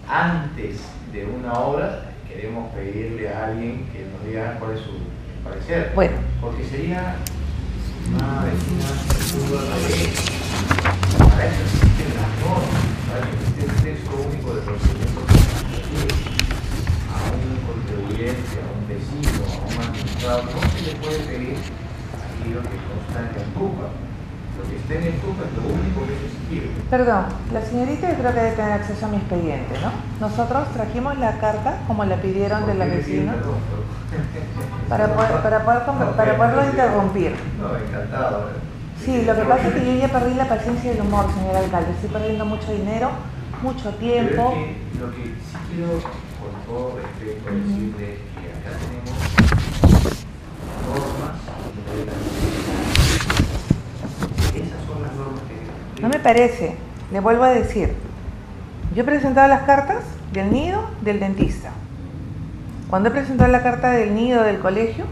antes de una obra queremos pedirle a alguien que nos diga cuál es su parecer. Bueno. Porque sería una vecina la ley. Para eso existen las normas, para que existe el texto único de procedimiento. A un contribuyente, a un vecino, a un administrado, no se le puede pedir aquello que consta en el TUPA. Lo que esté en el TUPA es lo único que es exigible. Perdón, la señorita yo creo que debe tener acceso a mi expediente, ¿no? Nosotros trajimos la carta como la pidieron de la vecina para poder, para poder, para poderlo interrumpir. No, encantado. ¿eh? Sí, lo que pasa es que yo ya perdí la paciencia y el humor, señor alcalde. Estoy perdiendo mucho dinero, mucho Pero tiempo. es que lo que sí quiero, con todo respeto, decirle que acá tenemos normas y Esas son las normas que... No me parece, le vuelvo a decir. Yo he presentado las cartas del nido del dentista. Cuando he presentado la carta del nido del colegio,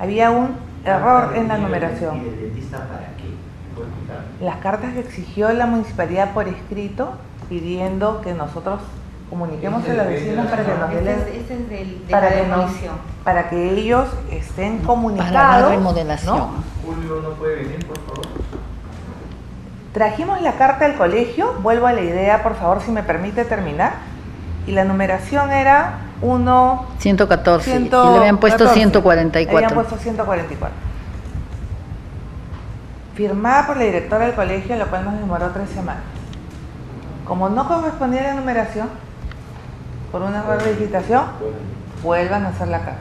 había un error en la numeración. ¿Y el dentista para qué? Las cartas que exigió la municipalidad por escrito pidiendo que nosotros comuniquemos a los vecinos para que nos den Este es, este es del, de para que, nos- demolición. para que ellos estén Para comunicados. la remodelación. ¿no? Julio no puede venir, por favor. Trajimos la carta al colegio, vuelvo a la idea, por favor, si me permite terminar. Y la numeración era 1... 114. Y le habían puesto 114. 144. Le habían puesto 144. Firmada por la directora del colegio, lo cual nos demoró tres semanas. Como no correspondía a la numeración, por un error de digitación, vuelvan a hacer la carta.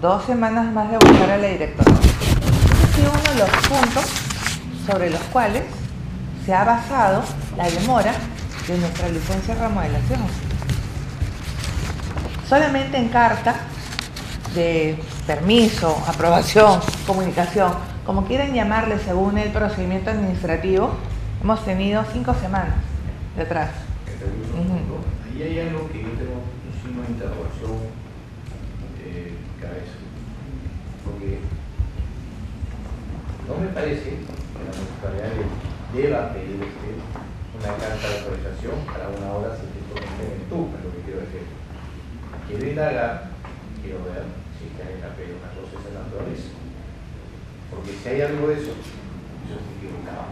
Dos semanas más de buscar a la directora. Este uno de los puntos sobre los cuales se ha basado la demora de nuestra licencia de remodelación. Solamente en carta de permiso, aprobación, comunicación, como quieran llamarle según el procedimiento administrativo, hemos tenido cinco semanas detrás. Ujú. Ahí hay algo que yo tengo un signo de interrogación eh, cabeza. Porque no me parece que deba pedir una carta de autorización para una obra sin que esto no esté en el TUC, es lo que quiero decir. Quiero indagar, quiero ver si está en el papel una cosa naturaleza. Porque si hay algo de eso, yo estoy equivocado.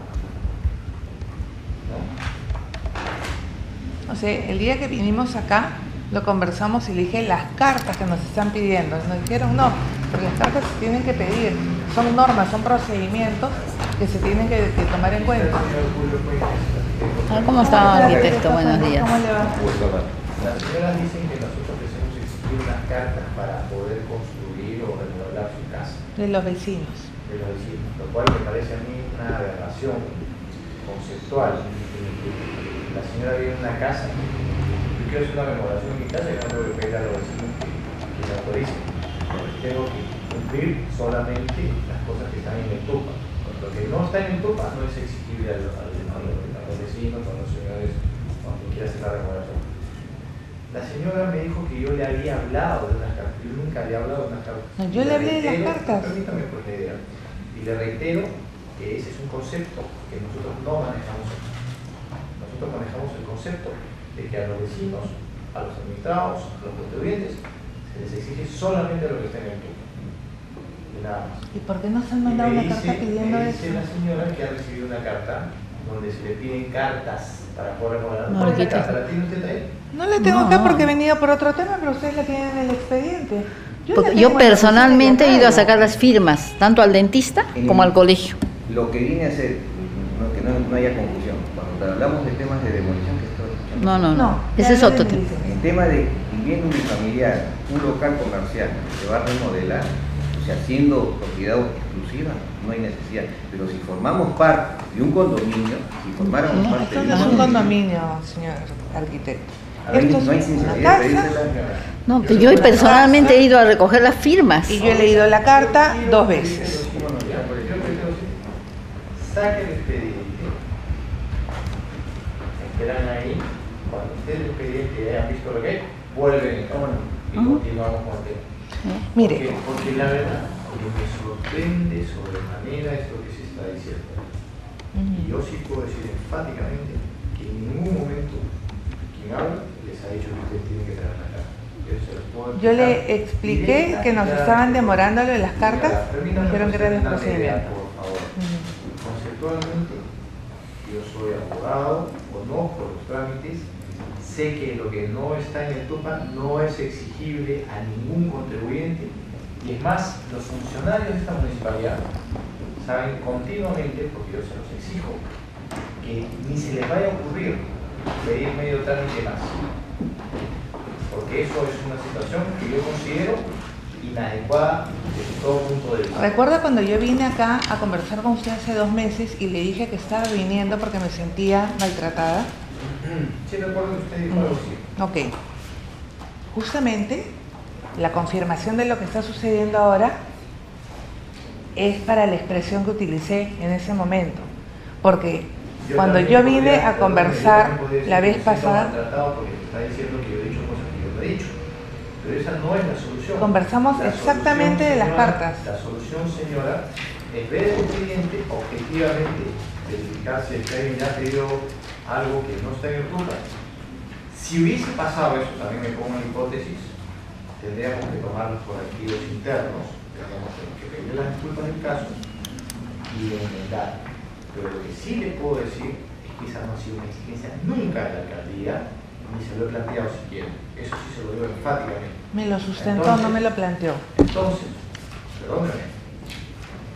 ¿No? O sea, el día que vinimos acá, lo conversamos y dije las cartas que nos están pidiendo. Nos dijeron no, porque las cartas se tienen que pedir. Son normas, son procedimientos que se tienen que, que tomar en cuenta. Ah, ¿Cómo está, arquitecto? Buenos días. ¿Cómo le va? Las señoras dicen que nosotros debemos exigir unas cartas para poder construir o remodelar su casa De los vecinos. de los vecinos, lo cual me parece a mí una aberración conceptual. La señora vive en una casa, yo quiero hacer una remodelación en mi casa y no tengo que pedir a los vecinos que, que me autoricen. Tengo que cumplir solamente las cosas que están en el TUPA. Lo que no está en el TUPA no es exigible a los, a vecinos, a los señores, a quien quiera hacer la remodelación. La señora me dijo que yo le había hablado de unas cartas. Yo nunca he hablado de unas cartas. No, yo le hablé de las cartas. Permítame pues la idea. Y le reitero que ese es un concepto que nosotros no manejamos aquí. Nosotros manejamos el concepto de que a los vecinos, a los administrados, a los contribuyentes, se les exige solamente lo que está en el TUC. Y nada más. ¿Y por qué no se han mandado una dice- carta pidiendo me eso? dice la señora que ha recibido una carta donde se le piden cartas para poder remodelar. No, ¿Cuál es la carta? ¿La tiene usted ahí? No la tengo No, acá porque he venido por otro tema, pero ustedes la tienen en el expediente. Yo, personalmente he ido a sacar las firmas, tanto al dentista como al colegio. Lo que vine a hacer, no, que no, no haya confusión, cuando hablamos de temas de demolición que estoy escuchando, No, no, no. No, Ese es otro tema. el tema de viviendo unifamiliar, un local comercial que se va a remodelar, o sea, siendo propiedad exclusiva, no hay necesidad. Pero si formamos parte de un condominio, si formáramos parte Esto de no es un condominio, señor arquitecto. A ver, no hay sinceridad. No, pero yo personalmente he ido a recoger las firmas. y yo he leído la carta dos veces. Yo prefiero decir, saque el expediente, se quedan ahí, cuando esté el expediente y hayan visto lo que es, vuelven y continuamos con el tema. Mire, Porque, porque la verdad, lo que me sorprende sobremanera es lo que se está diciendo. Y yo sí puedo decir enfáticamente que en ningún momento quien habla les ha dicho que ustedes tienen que traer la carta. Yo, le expliqué que nos estaban demorando lo de las cartas, dijeron que eran los procedimientos. Por favor. Ujú. Conceptualmente, yo soy abogado, conozco los trámites, sé que lo que no está en el TUPA no es exigible a ningún contribuyente y es más, los funcionarios de esta municipalidad saben continuamente, porque yo se los exijo, que ni se les vaya a ocurrir pedir medio trámite más. Porque eso es una situación que yo considero inadecuada desde todo punto de vista. Recuerda cuando yo vine acá a conversar con usted hace dos meses y le dije que estaba viniendo porque me sentía maltratada. Sí, recuerdo que usted dijo algo así. Ok. Justamente la confirmación de lo que está sucediendo ahora es para la expresión que utilicé en ese momento. Porque Yo cuando yo vine podría- a conversar la vez pasada, maltratado porque te está diciendo que yo he dicho cosas que yo no he dicho. Pero esa no es la solución. Conversamos La exactamente de las cartas. La solución, señora, es ver el expediente objetivamente, verificar si el ya ha pedido algo que no está en el ruta. Si hubiese pasado eso, también me pongo en hipótesis, tendríamos que tomar los correctivos internos, tendríamos que pedir las disculpas del caso y enmendar. Pero lo que sí le puedo decir es que esa no ha sido una exigencia nunca de la alcaldía, ni se lo he planteado siquiera. Eso sí se lo digo enfáticamente. me lo sustentó, Entonces- no me lo planteó. Entonces, perdóneme,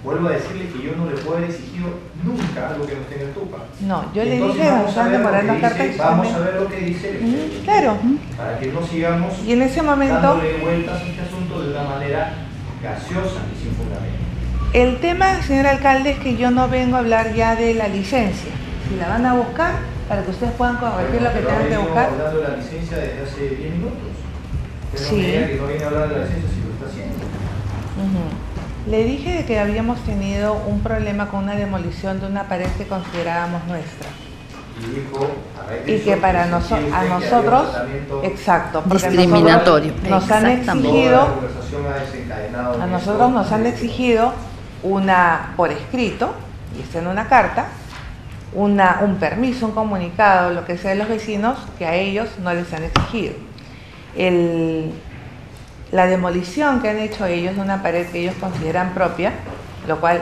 vuelvo a decirle que yo no le puedo haber exigido nunca algo que no esté en el TUPA. No, yo le dije vamos a ver lo demorando que cartas. dice- Vamos a ver lo que dice el claro. Para que no sigamos Y en ese momento, dándole vueltas a este asunto de una manera gaseosa y sin fundamento. el tema, señor alcalde, es que yo no vengo a hablar ya de la licencia. Si la van a buscar, para que ustedes puedan corregir lo que tengan que buscar. hablando de la licencia desde hace 10 minutos. Sí. que no viene a hablar de la licencia si lo está haciendo. Ujú. Le dije de que habíamos tenido un problema con una demolición de una pared que considerábamos nuestra. Y dijo, Y que para noso- a nosotros, exacto, Discriminatorio. nosotros nos han exigido, conversación ha desencadenado en a nosotros nos han exigido una por escrito, y está en una carta, una, un permiso, un comunicado, lo que sea de los vecinos, que a ellos no les han exigido. El, la demolición que han hecho ellos de una pared que ellos consideran propia, lo cual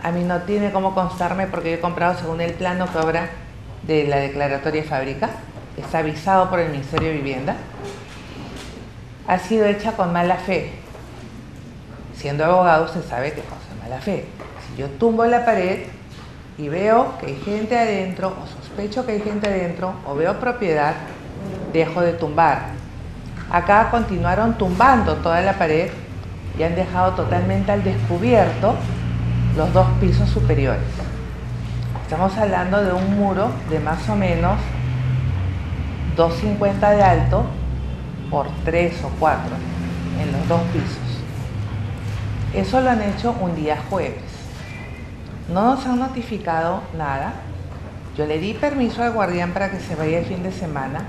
a mí no tiene cómo constarme porque yo he comprado según el plano que obra de la declaratoria de fábrica, está avisado por el Ministerio de Vivienda, ha sido hecha con mala fe. Siendo abogado se sabe que es mala fe. Si yo tumbo la pared y veo que hay gente adentro o sospecho que hay gente adentro o veo propiedad, dejo de tumbar. Acá continuaron tumbando toda la pared y han dejado totalmente al descubierto los dos pisos superiores. Estamos hablando de un muro de más o menos 2,50 de alto por 3 o 4 en los dos pisos. Eso lo han hecho un día jueves. No nos han notificado nada. Yo le di permiso al guardián para que se vaya el fin de semana,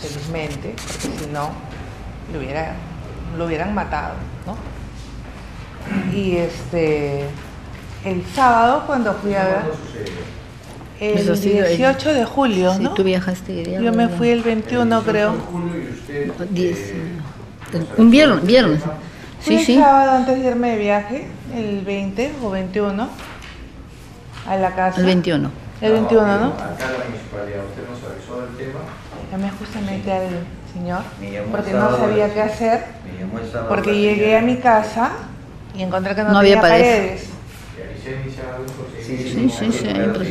felizmente, porque si no, lo, hubiera, lo hubieran matado, ¿no? Y este, el sábado cuando fui a ver... El Eso sí, 18 de julio, Sí, ¿no? tú viajaste. ya, Yo me fui el 21, creo. Diez, Un viernes, viernes. Fui Sí, el sí. sábado antes de irme de viaje, el 20 o 21, a la casa. El 21. El 21, ¿no? Acá la municipalidad, usted nos avisó del tema. Llamé justamente al señor, porque no sabía qué hacer, Me llamó el sábado porque llegué a mi casa y encontré que no, No había tenía pared. paredes. Sí, sí, sí, con impresionante.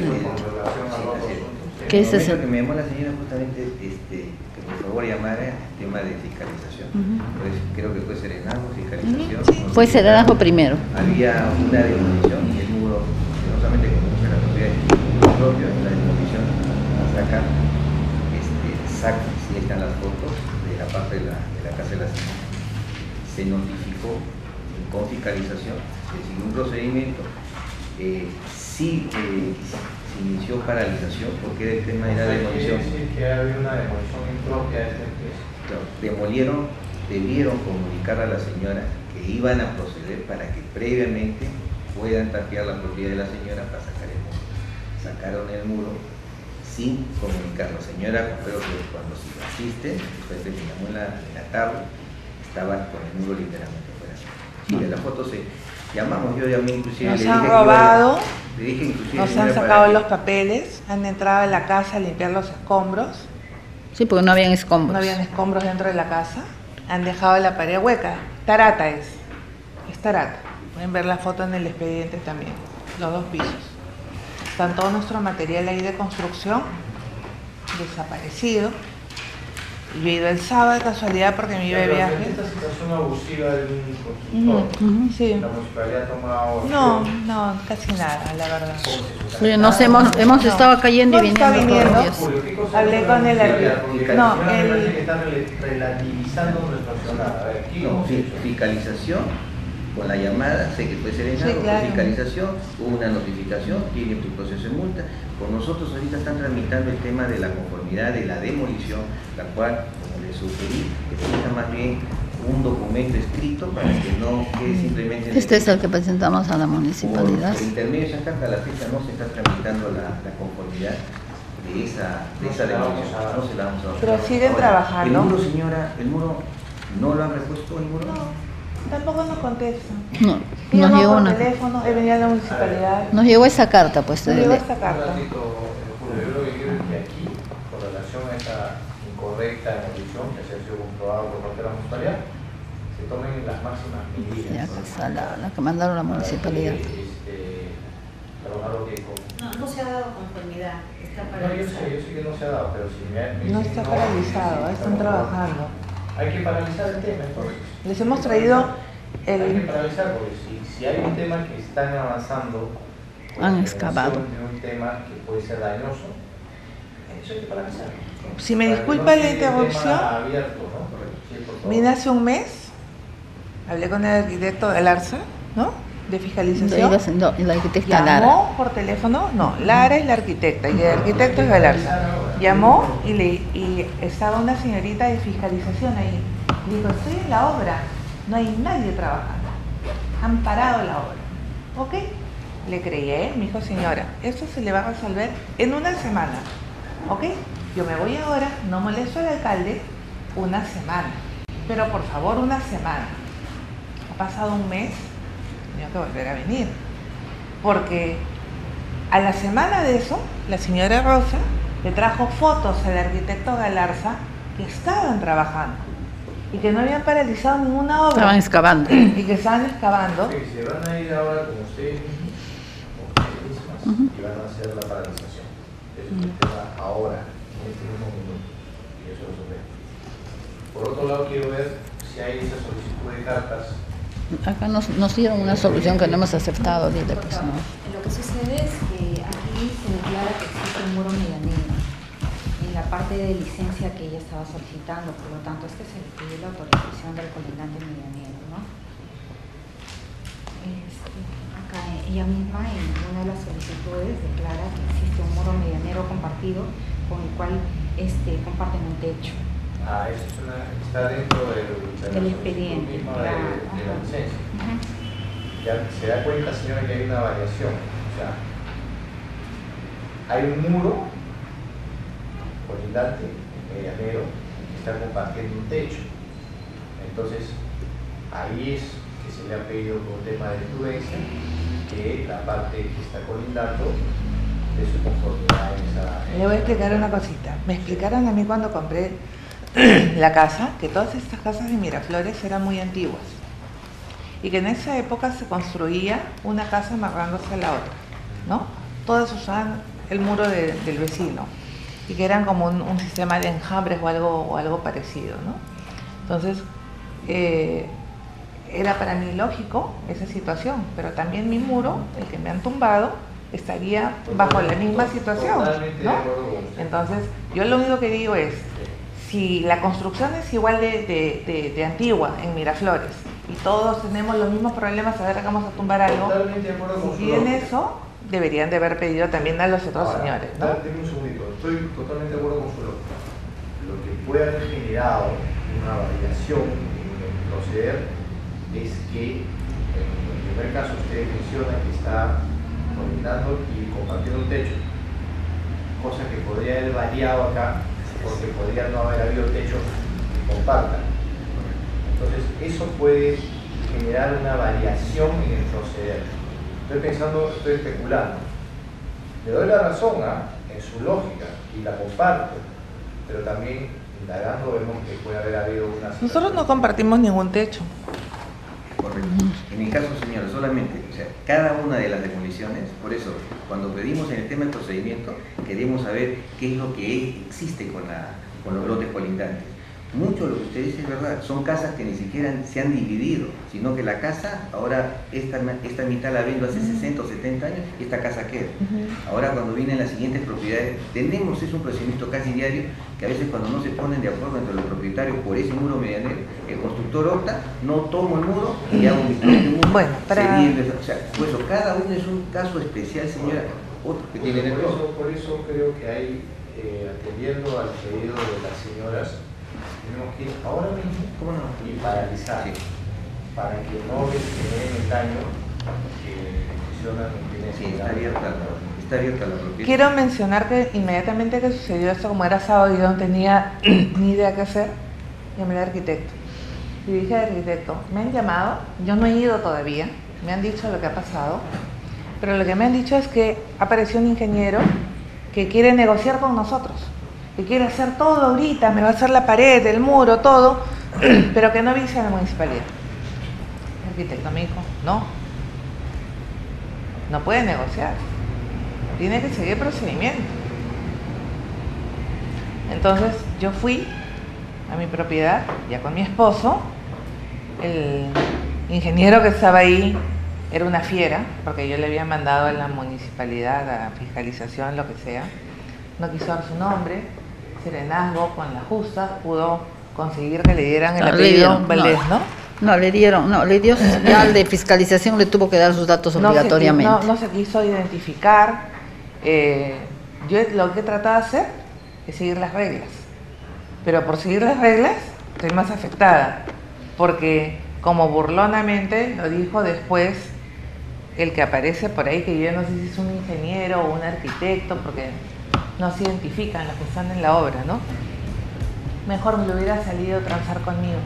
¿Qué es eso? que me llamó la señora justamente este, que por favor llamara el tema de fiscalización. Pues, creo que fue serenazgo, fiscalización. Fue serenazgo primero. Había una demolición y el muro, que no solamente conoce la propiedad es propio, en la demolición saca, este, saca, si están las fotos de la parte de la, de la casa de la señora. Se notificó con fiscalización, se siguió un procedimiento, eh, sí eh, se inició paralización porque el tema era demolición. decir que había una demolición impropia de este empresa. Claro, demolieron, debieron comunicar a la señora que iban a proceder para que previamente puedan tapiar la propiedad de la señora para sacar. Sacaron el muro sin comunicar. La señora, creo que cuando se asiste, después de que llamó en la, en la tarde, estaba con el muro literalmente fuera. Sí, de la foto se llamamos, yo llamé inclusive. Nos le han dije que robado, le dije inclusive, nos han sacado que- los papeles, han entrado a la casa a limpiar los escombros, Sí, porque no habían escombros. no habían escombros dentro de la casa, han dejado la pared hueca, tarata es, es tarata. Pueden ver la foto en el expediente también, los dos pisos. Están todo nuestro material ahí de construcción desaparecido. Y Yo he ido el sábado de casualidad porque me iba de viaje. Esta situación abusiva del Ujú, constructor, ujú, sí. la municipalidad ha tomado No, no, casi nada, la verdad. Oye, nos hemos, hemos No. estado cayendo y No está viniendo todos los días. Julio, ¿qué cosa Hablé con el arquitecto. No, el- están rel- relativizando nuestro accionar. A ver, ¿qué No, hemos fi- hecho? fiscalización con la llamada, sé que fue serenado, Sí, claro. fiscalización, hubo una notificación, tiene tu proceso de multa. Con nosotros ahorita están tramitando el tema de la conformidad de la demolición, la cual, como les sugerí, que tenga más bien un documento escrito para que no quede simplemente... en Este es el que presentamos a la por, municipalidad. por intermedio de esa carta, a la fecha no se está tramitando la, la conformidad de esa, de demolición. No se la vamos a. Pero siguen trabajando. El muro, señora, el muro, ¿no lo han repuesto el muro? No, tampoco nos contestan. No, He nos llegó por una. teléfono, he venido a la municipalidad. Nos llegó esa carta, pues. De- llegó de- esta carta. ratito, eh, Julio, yo lo que quiero es que aquí, con relación a esta incorrecta demolición que se ha sido comprobado por parte de la municipalidad, se tomen las máximas medidas. Ya, pues, a la, la que mandaron a la municipalidad. este, No, no se ha dado conformidad, está No, yo sé, yo sé que no se ha dado, pero si me, me No está paralizado, están trabajando. Hay que paralizar el tema, entonces. Les hemos traído Hay que el... paralizar, porque si, si hay un tema que están avanzando, con Han excavado. de un tema que puede ser dañoso, eso hay que paralizar. Si me Para disculpa no la el interrupción, abierto, ¿no? Sí, vine hace un mes, hablé con el arquitecto del ARSA, ¿no? De fiscalización. no, la arquitecta Lara. Llamó por teléfono, no, Lara es la arquitecta y el arquitecto es Galarza. Llamó y, le, y estaba una señorita de fiscalización ahí. Le dijo, estoy en la obra, no hay nadie trabajando. Han parado la obra. ¿Ok? le creí a él, me dijo, señora, esto se le va a resolver en una semana. ¿Ok? Yo me voy ahora, no molesto al alcalde, una semana. Pero por favor, una semana. Ha pasado un mes, tengo que volver a venir. Porque a la semana de eso, la señora Rosa le trajo fotos al arquitecto Galarza que estaban trabajando y que no habían paralizado ninguna obra. Estaban excavando. Y que estaban excavando. Sí, se van a ir ahora con ustedes mismos, con ustedes mismas, y van a hacer la paralización. Eso es el tema ahora, en este mismo minuto. Y eso es lo. Por otro lado, quiero ver si hay esa solicitud de cartas. Acá nos, nos dieron una solución que no hemos aceptado, dile pues no. Lo que sucede es que aquí se declara que existe un muro medianero en la parte de licencia que ella estaba solicitando, por lo tanto es que se le pide la autorización del colindante medianero, ¿no? Este, acá ella misma en una de las solicitudes declara que existe un muro medianero compartido con el cual este, comparten un techo. Ah, eso es una, está dentro del, de la Del expediente, misma de, claro, de la ajá. licencia. Ya se da cuenta, señora, que hay una variación. O sea, hay un muro colindante, medianero, que está compartiendo un techo. Entonces, ahí es que se le ha pedido por tema de prudencia que la parte que está colindando de su conformidad en esa... Le voy a explicar una cosita. Me explicaron a mí cuando compré la casa que todas estas casas de Miraflores eran muy antiguas y que en esa época se construía una casa amarrándose a la otra, ¿no? Todas usaban el muro de- del vecino y que eran como un, sistema de enjambres o algo, o algo parecido, ¿no? Entonces, eh, era para mí lógico esa situación, pero también mi muro, el que me han tumbado, estaría bajo la misma situación, ¿no? Entonces, yo lo único que digo es, si la construcción es igual de, de- de- de antigua en Miraflores y todos tenemos los mismos problemas, a ver, vamos a tumbar algo, Totalmente de acuerdo con si su piden lógica. eso, deberían de haber pedido también a los otros Ahora, señores, ¿no? Dame un segundito, estoy totalmente de acuerdo con su lógica. Lo que puede haber generado una variación en el proceder es que, en el primer caso, usted menciona que está colindando y compartiendo un techo, cosa que podría haber variado acá, porque podría no haber habido techo que compartan. Entonces, eso puede generar una variación en el proceder. Estoy pensando, estoy especulando. Le doy la razón ¿ah? en su lógica y la comparto, pero también indagando vemos que puede haber habido una... Nosotros no compartimos ningún techo. Correcto. En mi caso, señora, solamente, o sea, cada una de las demoliciones, por eso, cuando pedimos en el tema del procedimiento, queremos saber qué es lo que existe con, con los lotes colindantes. Mucho de lo que usted dice es verdad, son casas que ni siquiera se han dividido, sino que la casa, ahora esta, esta mitad la vendo hace 60 o 70 años y esta casa queda. Ahora cuando vienen las siguientes propiedades, tenemos, es un procedimiento casi diario, que a veces cuando no se ponen de acuerdo entre los propietarios por ese muro medianero, el constructor opta, no tomo el muro y hago mi propio muro. Bueno, para- o sea, por eso cada uno es un caso especial, señora, otro que tiene en el por, eso, por eso creo que hay, eh, atendiendo al pedido de las señoras, tenemos que ir ahora mismo y paralizar. Para que no les generen el daño que que Sí, está abierta, la. Quiero mencionar que inmediatamente que sucedió esto, como era sábado y yo no tenía ni idea qué hacer, llamé al arquitecto. Y dije al arquitecto, me han llamado, yo no he ido todavía, me han dicho lo que ha pasado, pero lo que me han dicho es que apareció un ingeniero que quiere negociar con nosotros, que quiere hacer todo ahorita, me va a hacer la pared, el muro, todo, pero que no avise a la municipalidad. El arquitecto me dijo, no, no puede negociar, tiene que seguir procedimiento. Entonces yo fui a mi propiedad, ya con mi esposo, el ingeniero que estaba ahí era una fiera, porque yo le había mandado a la municipalidad a fiscalización, lo que sea, no quiso dar su nombre, serenazgo con la justa, pudo conseguir que le dieran el No, le apellido Valdés, ¿no? No, le dieron, no, le dio, ya al de fiscalización le tuvo que dar sus datos No obligatoriamente. No, no se quiso identificar. eh, yo lo que he tratado de hacer es seguir las reglas. Pero por seguir las reglas estoy más afectada. Porque como burlonamente lo dijo después el que aparece por ahí, que yo no sé si es un ingeniero o un arquitecto, porque no se identifican los que están en la obra, ¿no? Mejor me lo hubiera salido transar conmigo.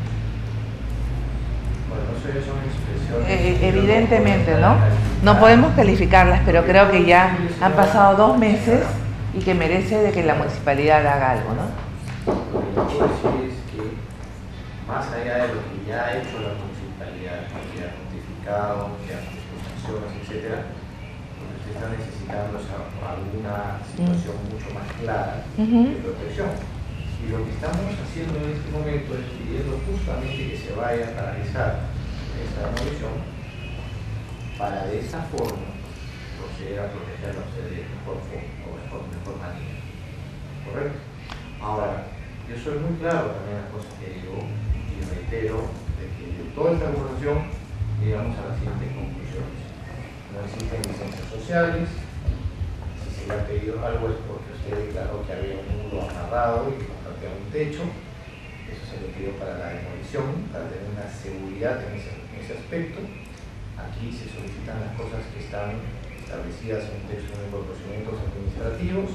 Bueno, eso ya son expresiones. Eh, evidentemente, ¿no? No podemos calificarlas, pero creo que ya han pasado dos meses y que merece de que la municipalidad haga algo, ¿no? Lo que yo puedo decir es que, más allá de lo que ya ha hecho la municipalidad, que ha notificado, que ha hecho etcétera, está necesitando es alguna situación mucho más clara de protección. Y lo que estamos haciendo en este momento es pidiendo justamente que se vaya a paralizar esta demolición para de esa forma proceder a protegerlos de mejor forma o mejor, mejor manera. ¿Correcto? Ahora, yo soy muy claro también en las cosas que digo y reitero de que de toda esta conversación llegamos a las siguientes conclusiones. No existen licencias sociales, si se le ha pedido algo es porque usted declaró que había un muro amarrado y que un techo, eso se le pidió para la demolición, para tener una seguridad en ese, en ese aspecto. Aquí se solicitan las cosas que están establecidas en un texto de procedimientos administrativos.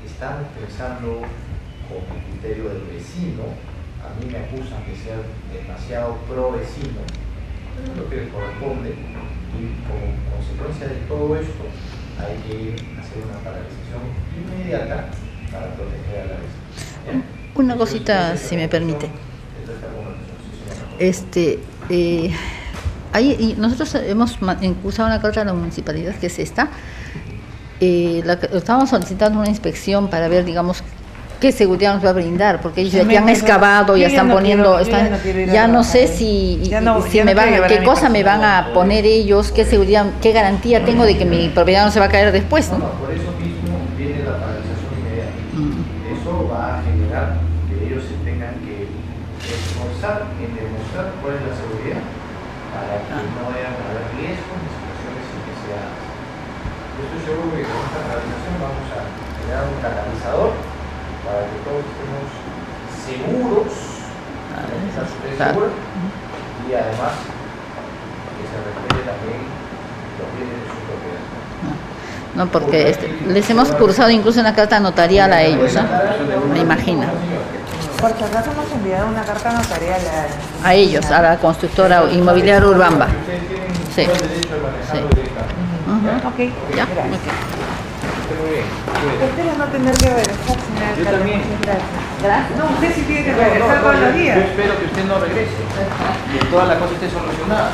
Estamos pensando con el criterio del vecino. A mí me acusan de ser demasiado pro vecino, es lo que le corresponde. Y como consecuencia de todo esto, hay que ir a hacer una paralización inmediata para proteger a la vecina. Una cosita, si me permite. Este, eh, ahí, y nosotros hemos impulsado una carta a la municipalidad, que es esta. Eh, la estamos solicitando una inspección para ver, digamos, qué seguridad nos va a brindar, porque ellos ya, han excavado, ya están poniendo, están- ya no sé si, me van, qué cosa me van a poner ellos, qué seguridad, qué garantía tengo de que mi propiedad no se va a caer después, No, ¿no? no, por eso mismo viene la paralización inmediata. Eso va a generar que ellos se tengan que esforzar en demostrar cuál es la seguridad para que no vayan a haber riesgos ni situaciones en que sea. Yo estoy seguro que con esta paralización vamos a generar un catalizador para que todos estemos seguros, y además que se respete también los bienes de su propiedad. No, porque este, les hemos cursado incluso una carta notarial a ellos, ¿ah? me imagino. Por si acaso hemos enviado una carta notarial a... A ellos, a la constructora inmobiliaria Urbamba. Sí. Sí. directamente. Ok, ¿Ya? gracias. Muy bien. Espero no tener que regresar, señor Yo alcalde. también. Muchas gracias. Gracias. No, usted sí tiene que No, no, regresar no, todos yo- los días. Yo espero que usted no regrese y que toda la cosa esté solucionada.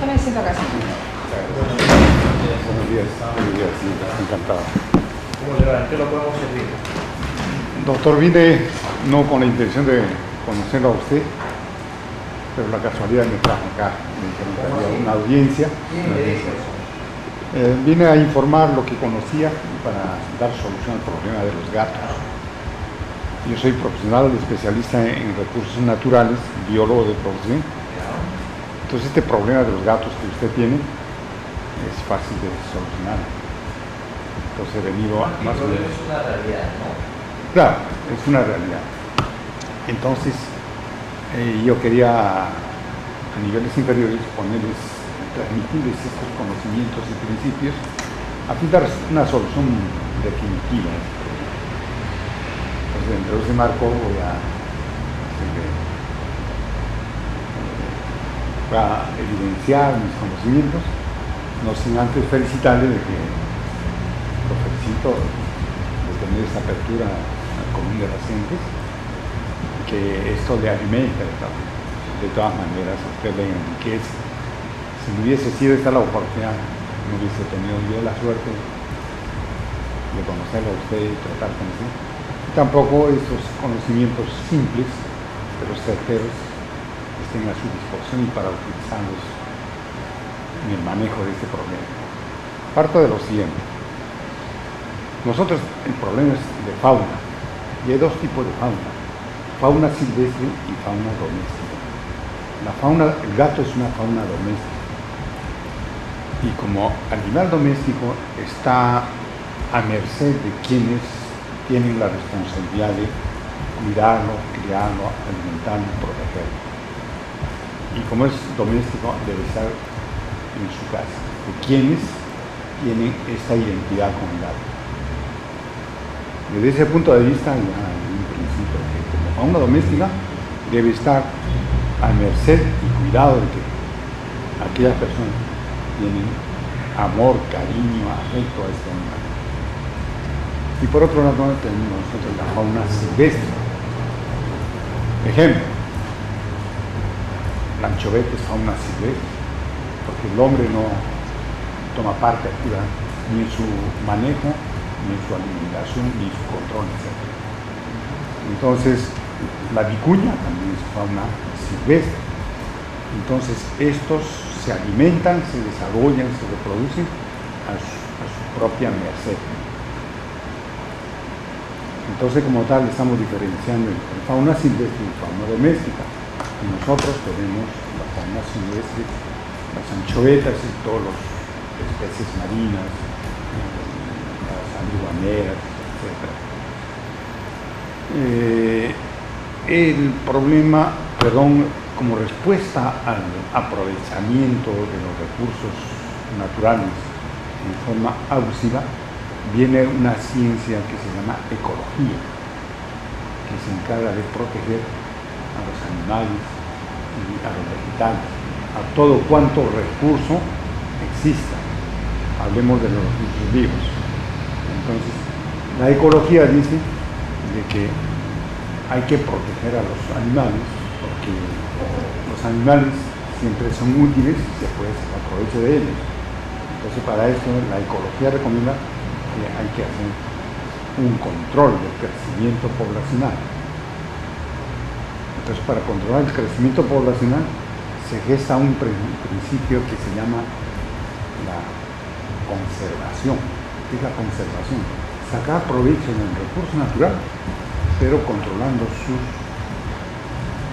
Tome asiento acá. Buenos días, buenos días, encantado. ¿Cómo le va? ¿En qué lo podemos servir? Doctor, vine no con la intención de conocerlo a usted, pero la casualidad me trajo acá, me dijeron que había una audiencia. Eh, vine a informar lo que conocía para dar solución al problema de los gatos. Yo soy profesional, especialista en recursos naturales, biólogo de profesión. Entonces este problema de los gatos que usted tiene es fácil de solucionar. Entonces he venido más o menos. es una realidad, ¿no? Claro, es una realidad. Entonces, eh, yo quería a niveles inferiores ponerles, transmitirles estos conocimientos y principios a fin de dar una solución definitiva. Entonces, dentro de ese marco voy a, hacerle, eh, voy a evidenciar mis conocimientos, no sin antes felicitarle de que lo felicito de tener esta apertura común de las que esto le alimenta de todas, de todas maneras, usted le enriquece. Si no hubiese sido esta la oportunidad, no hubiese tenido yo la suerte de conocerlo a usted y tratar con usted. Tampoco estos conocimientos simples, pero certeros, estén a su disposición y para utilizarlos en el manejo de este problema. Parto de lo siguiente. Nosotros el problema es de fauna y hay dos tipos de fauna, fauna silvestre y fauna doméstica. La fauna, el gato es una fauna doméstica y como animal doméstico está a merced de quienes tienen la responsabilidad de cuidarlo, criarlo, alimentarlo, protegerlo. Y como es doméstico, debe estar en su casa. ¿De quiénes tienen esta identidad con el gato? Desde ese punto de vista, ya como fauna doméstica debe estar a merced y cuidado de que aquellas personas tienen amor, cariño, afecto a este animal. Y por otro lado tenemos nosotros la fauna silvestre. Ejemplo, la anchoveta es fauna silvestre, porque el hombre no toma parte activa ni en su manejo, ni en su alimentación, ni en su control, etc. Entonces, la vicuña también es fauna silvestre. Entonces, estos se alimentan, se desarrollan, se reproducen a su, propia merced. Entonces, como tal, estamos diferenciando entre fauna silvestre y fauna doméstica. Y nosotros tenemos la fauna silvestre, las anchoetas y todas las especies marinas, las amiguaneras, etc. Eh, el problema, perdón, como respuesta al aprovechamiento de los recursos naturales en forma abusiva, viene una ciencia que se llama ecología, que se encarga de proteger a los animales y a los vegetales, a todo cuanto recurso exista. Hablemos de los recursos vivos. Entonces, la ecología dice de que hay que proteger a los animales porque los animales siempre son útiles y se puede sacar provecho de ellos. Entonces, para eso la ecología recomienda que hay que hacer un control del crecimiento poblacional. Entonces, para controlar el crecimiento poblacional se gesta un principio que se llama la conservación. ¿Qué es la conservación? Sacar provecho del recurso natural, pero controlando sus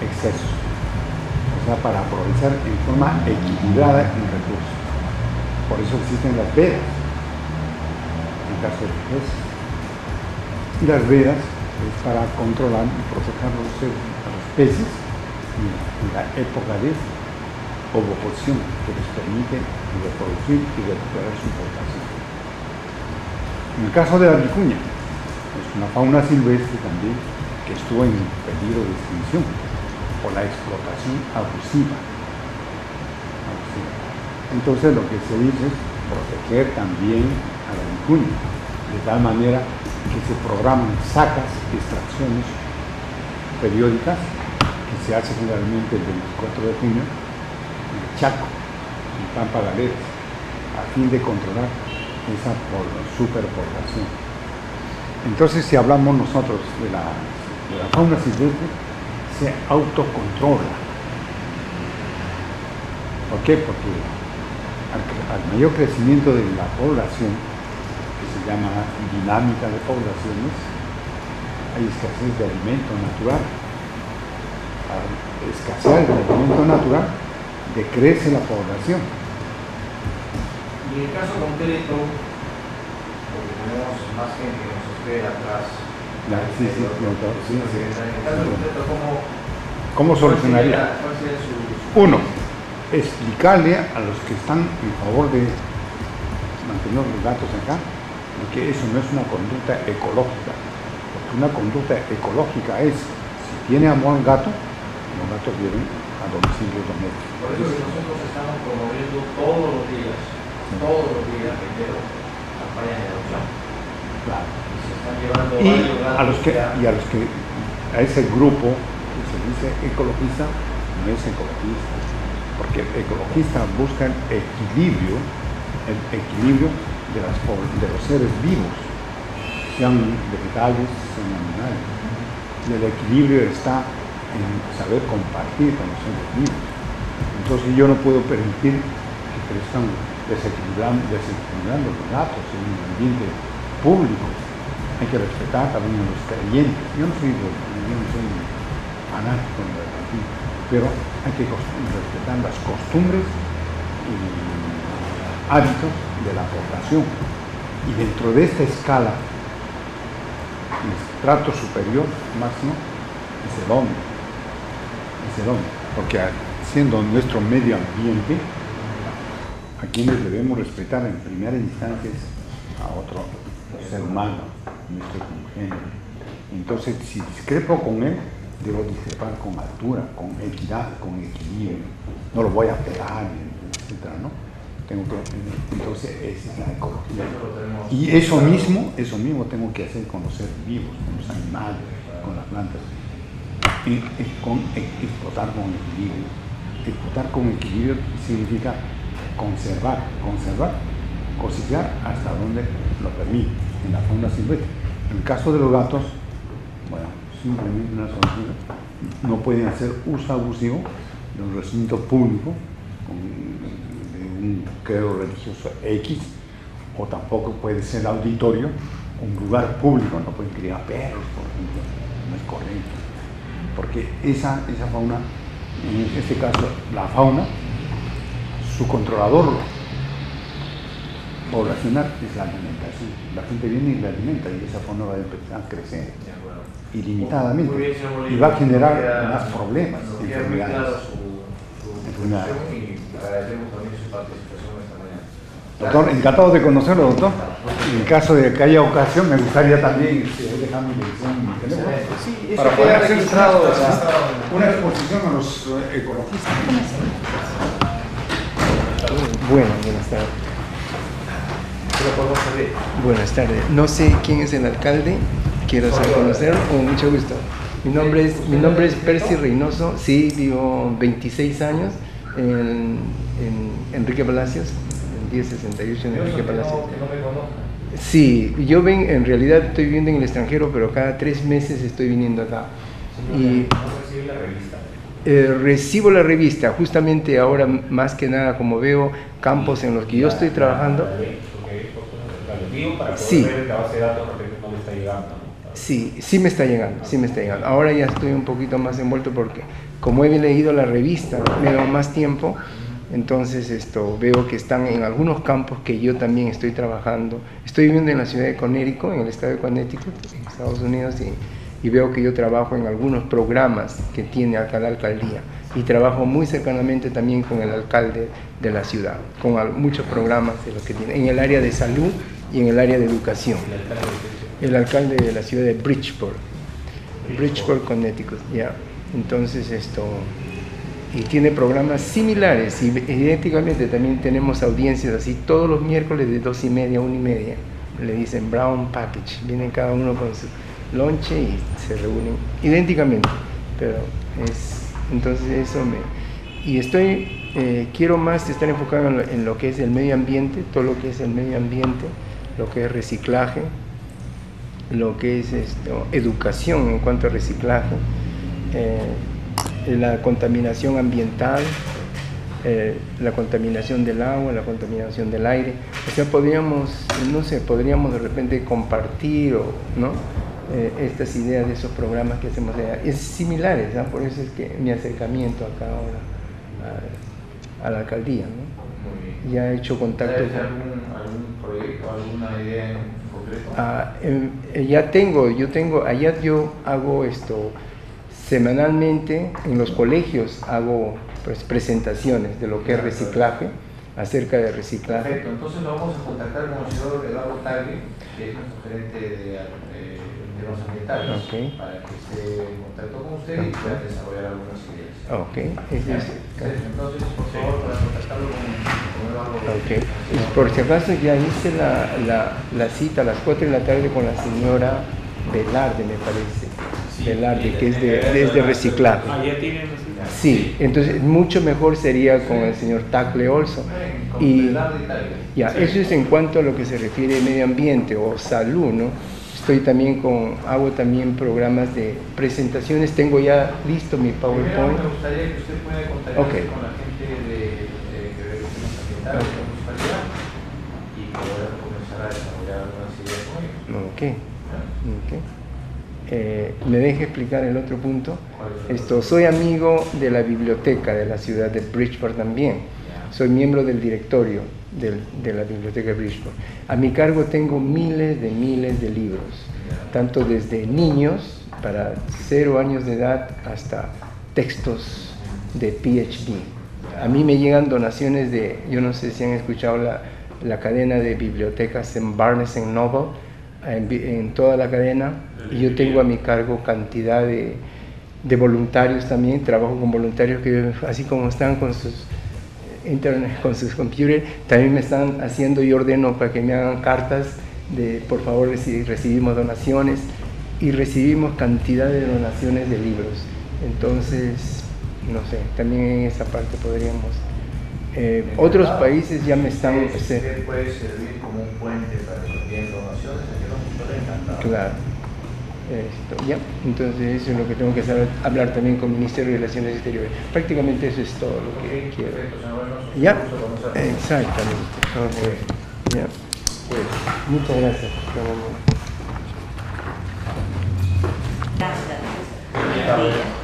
excesos. O sea, para aprovechar en forma equilibrada el recurso. Por eso existen las vedas caso de los Y las vedas es para controlar y proteger los, a los peces en la época de ovoposición que les permite reproducir y recuperar su población. En el caso de la vicuña, es una fauna silvestre también que estuvo en peligro de extinción por la explotación abusiva. Entonces lo que se dice es proteger también a la vicuña, de tal manera que se programan sacas, extracciones periódicas, que se hace generalmente el 24 de junio, en Chaco, en Pampa Galeras, a fin de controlar esa superpoblación. Entonces, si hablamos nosotros de la, de la fauna silvestre, se autocontrola. ¿Por qué? Porque al, mayor crecimiento de la población, que se llama dinámica de poblaciones, hay escasez de alimento natural. Al escasear el alimento natural, decrece la población. Y en el caso concreto, porque tenemos más gente que atrás, La, sí, sí, ¿cómo, ¿Cómo solucionaría? Uno, explicarle a los que están en favor de mantener los gatos acá, que eso no es una conducta ecológica. Porque una conducta ecológica es, si tiene amor al gato, los gatos viven a domicilio doméstico. Por eso que nosotros estamos promoviendo todos los días, todos los días, reitero, campañas de adopción. Claro. Y a los que, y a los que, a ese grupo que se dice ecologista, no es ecologista, porque el ecologista busca el equilibrio, el equilibrio de, las, de los seres vivos, sean vegetales, sean animales. Y el equilibrio está en saber compartir con los seres vivos. Entonces yo no puedo permitir que crezcan desequilibrando, desequilibrando los gatos en un ambiente público. Hay que respetar también a los creyentes. Yo no soy, yo no soy fanático de religión, pero hay que respetar las costumbres y hábitos de la población. Y dentro de esta escala, el estrato superior máximo, ese don, ese don, porque siendo nuestro medio ambiente, a quienes debemos respetar en primera instancia es a otro ser humano, nuestro congénero. Entonces, si discrepo con él, debo discrepar con altura, con equidad, con equilibrio. No lo voy a pegar, etcétera, ¿no? Tengo que, entonces, esa es la ecología. Y eso mismo, eso mismo tengo que hacer con los seres vivos, con los animales, con las plantas, y, y con, explotar con equilibrio. Explotar con equilibrio significa conservar, conservar, cosechar hasta donde lo permite, en la fauna silvestre. En el caso de los gatos, bueno, simplemente una solución, no pueden hacer uso abusivo de un recinto público, de un credo religioso X, o tampoco puede ser auditorio, un lugar público, no pueden criar perros, por ejemplo, no es correcto. Porque esa, esa fauna, en este caso la fauna, su controlador poblacional es la alimentación. La gente viene y la alimenta y esa fauna va a empezar a crecer ilimitadamente y va a generar más problemas, enfermedades. enfermedades. Doctor, encantado de conocerlo, doctor. En caso de que haya ocasión, me gustaría también dejar mi dirección mi teléfono sí, para poder hacer una exposición a los ecologistas. Bueno, buenas tardes. Buenas tardes. No sé quién es el alcalde, quiero hacer conocer, con mucho gusto. Mi nombre es, mi nombre es Percy Reynoso, sí, vivo 26 años en, en Enrique Palacios, en 1068 en Enrique Palacios. Sí, yo ven, en realidad estoy viviendo en el extranjero, pero cada tres meses estoy viniendo acá. Y, eh, recibo la revista, justamente ahora más que nada como veo campos en los que yo estoy trabajando. Sí. Sí, sí me está llegando, sí me está llegando. Ahora ya estoy un poquito más envuelto porque como he leído la revista, me da más tiempo, entonces esto veo que están en algunos campos que yo también estoy trabajando. Estoy viviendo en la ciudad de Connecticut, en el estado de Connecticut, en Estados Unidos, y y veo que yo trabajo en algunos programas que tiene acá la alcaldía y trabajo muy cercanamente también con el alcalde de la ciudad, con muchos programas de los que tiene, en el área de salud y en el área de educación. El alcalde de la ciudad de Bridgeport, Bridgeport, Connecticut, ya. Entonces esto, y tiene programas similares y idénticamente también tenemos audiencias así todos los miércoles de dos y media a una y media. Le dicen Brown Package, vienen cada uno con su lonche y se reúnen idénticamente, pero es, entonces eso me... Y estoy, eh, quiero más estar enfocado en lo, que es el medio ambiente, todo lo que es el medio ambiente, lo que es reciclaje, lo que es esto, educación en cuanto a reciclaje, eh, la contaminación ambiental, eh, la contaminación del agua, la contaminación del aire. O sea, podríamos, no sé, podríamos de repente compartir o, ¿no? Eh, estas ideas de esos programas que hacemos allá. Es similares, por eso es que mi acercamiento acá ahora a, la alcaldía. ¿no? Ya he hecho contacto con... Algún, algún proyecto, alguna idea en concreto? Ah, eh, ya tengo, yo tengo, allá yo hago esto semanalmente en los colegios, hago pues, presentaciones de lo que es reciclaje, acerca de reciclaje. Perfecto, entonces lo vamos a contactar con el señor Eduardo Tagle, que es nuestro gerente de los ambientales okay. para que se contacte con usted y pueda desarrollar algunas ideas. Ok, entonces por favor para contactarlo con. Ok, y por si acaso ya hice la, la, la, cita a las 4 de la tarde con la señora Velarde, me parece. Sí, Velarde, que es de, es de reciclaje. Ah, ya tiene Sí, entonces mucho mejor sería con el señor Tacle Olson. Y ya, eso es en cuanto a lo que se refiere a medio ambiente o salud, ¿no? Estoy también con, hago también programas de presentaciones, tengo ya listo mi PowerPoint. me gustaría que usted pueda contactar okay. con la gente de, de, de recursos ambientales okay. y poder comenzar a desarrollar algunas ideas con ellos. Okay. Eh, ¿Me deje explicar el otro punto? Esto, soy amigo de la biblioteca de la ciudad de Bridgeport también. Soy miembro del directorio de la biblioteca de Bridgeport. A mi cargo tengo miles de miles de libros, tanto desde niños para cero años de edad hasta textos de PhD. A mí me llegan donaciones de, yo no sé si han escuchado la, la cadena de bibliotecas en Barnes Noble, en, en, toda la cadena, y yo tengo a mi cargo cantidad de, de voluntarios también, trabajo con voluntarios que así como están con sus internet, con sus computers, también me están haciendo y ordeno para que me hagan cartas de por favor si recibimos donaciones y recibimos cantidad de donaciones de libros. Entonces, no sé, también en esa parte podríamos. Eh, otros países ya me están. Usted puede servir como un puente para que envíen donaciones, yo estoy encantado. Claro. Esto, ya, entonces eso es lo que tengo que saber, hablar también con el Ministerio de Relaciones Exteriores. Prácticamente eso es todo lo que quiero. Ya, exactamente. Okay. Ya. Pues, muchas gracias. Gracias.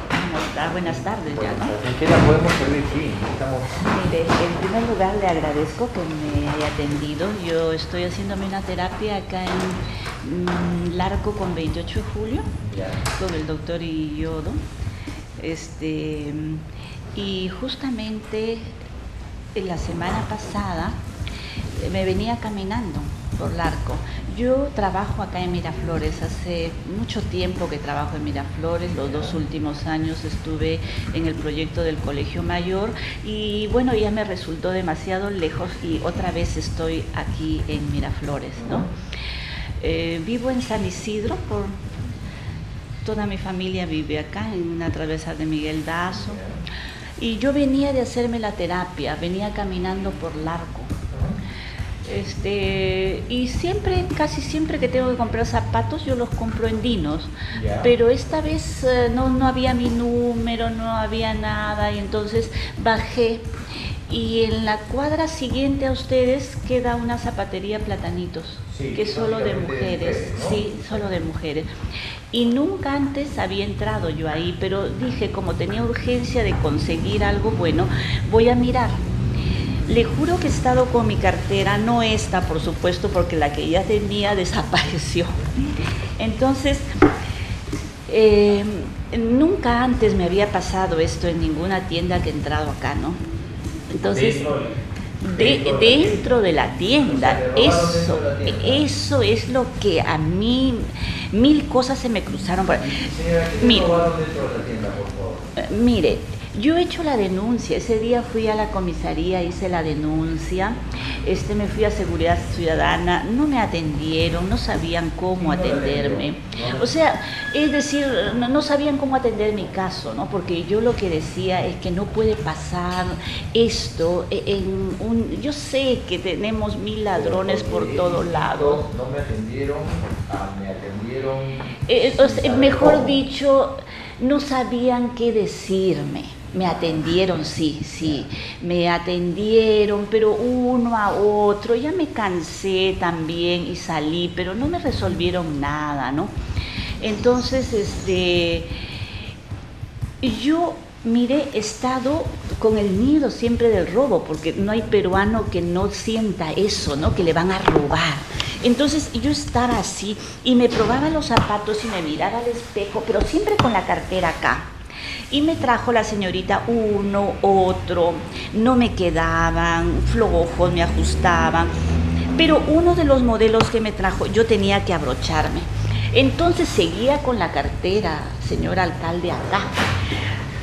Buenas tardes ya, ¿no? ¿En qué la podemos servir? Sí, estamos... Mire, en primer lugar le agradezco que me haya atendido. Yo estoy haciéndome una terapia acá en mm, Larco con 28 de julio, con el doctor Iodo. Este, y justamente la semana pasada me venía caminando por Larco. Yo trabajo acá en Miraflores, hace mucho tiempo que trabajo en Miraflores, los dos últimos años estuve en el proyecto del Colegio Mayor y bueno, ya me resultó demasiado lejos y otra vez estoy aquí en Miraflores, ¿no? Eh, vivo en San Isidro, por toda mi familia vive acá, en una travesa de Miguel Dazo. Y yo venía de hacerme la terapia, venía caminando por Larco. Este, y siempre, casi siempre que tengo que comprar zapatos, yo los compro en Dinos. Pero esta vez eh, no, no había mi número, no había nada, y entonces bajé. Y en la cuadra siguiente a ustedes queda una zapatería Platanitos, que es solo de mujeres, sí, solo de mujeres. Y nunca antes había entrado yo ahí, pero dije, como tenía urgencia de conseguir algo bueno, voy a mirar. Le juro que he estado con mi cartera, no esta, por supuesto, porque la que ya tenía desapareció. Entonces, eh, nunca antes me había pasado esto en ninguna tienda que he entrado acá, ¿no? Entonces, de, dentro de la tienda, eso, eso es lo que a mí, mil cosas se me cruzaron. Por... Mire, mire, yo he hecho la denuncia, ese día fui a la comisaría, hice la denuncia, este, me fui a Seguridad Ciudadana, no me atendieron, no sabían cómo atenderme. O sea, es decir, no, sabían cómo atender mi caso, ¿no? Porque yo lo que decía es que no puede pasar esto en un... Yo sé que tenemos mil ladrones por todos lados. No me atendieron, ah, me atendieron... Eh, mejor dicho, no sabían qué decirme. Me atendieron, sí, sí, me atendieron, pero uno a otro, ya me cansé también y salí, pero no me resolvieron nada, ¿no? Entonces, este, yo, mire, he estado con el miedo siempre del robo, porque no hay peruano que no sienta eso, ¿no? Que le van a robar. Entonces yo estaba así y me probaba los zapatos y me miraba al espejo, pero siempre con la cartera acá y me trajo la señorita uno, otro, no me quedaban, flojos, me ajustaban, pero uno de los modelos que me trajo yo tenía que abrocharme. Entonces seguía con la cartera, señor alcalde, acá.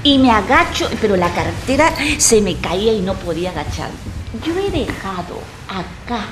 Y me agacho, pero la cartera se me caía y no podía agachar. Yo he dejado acá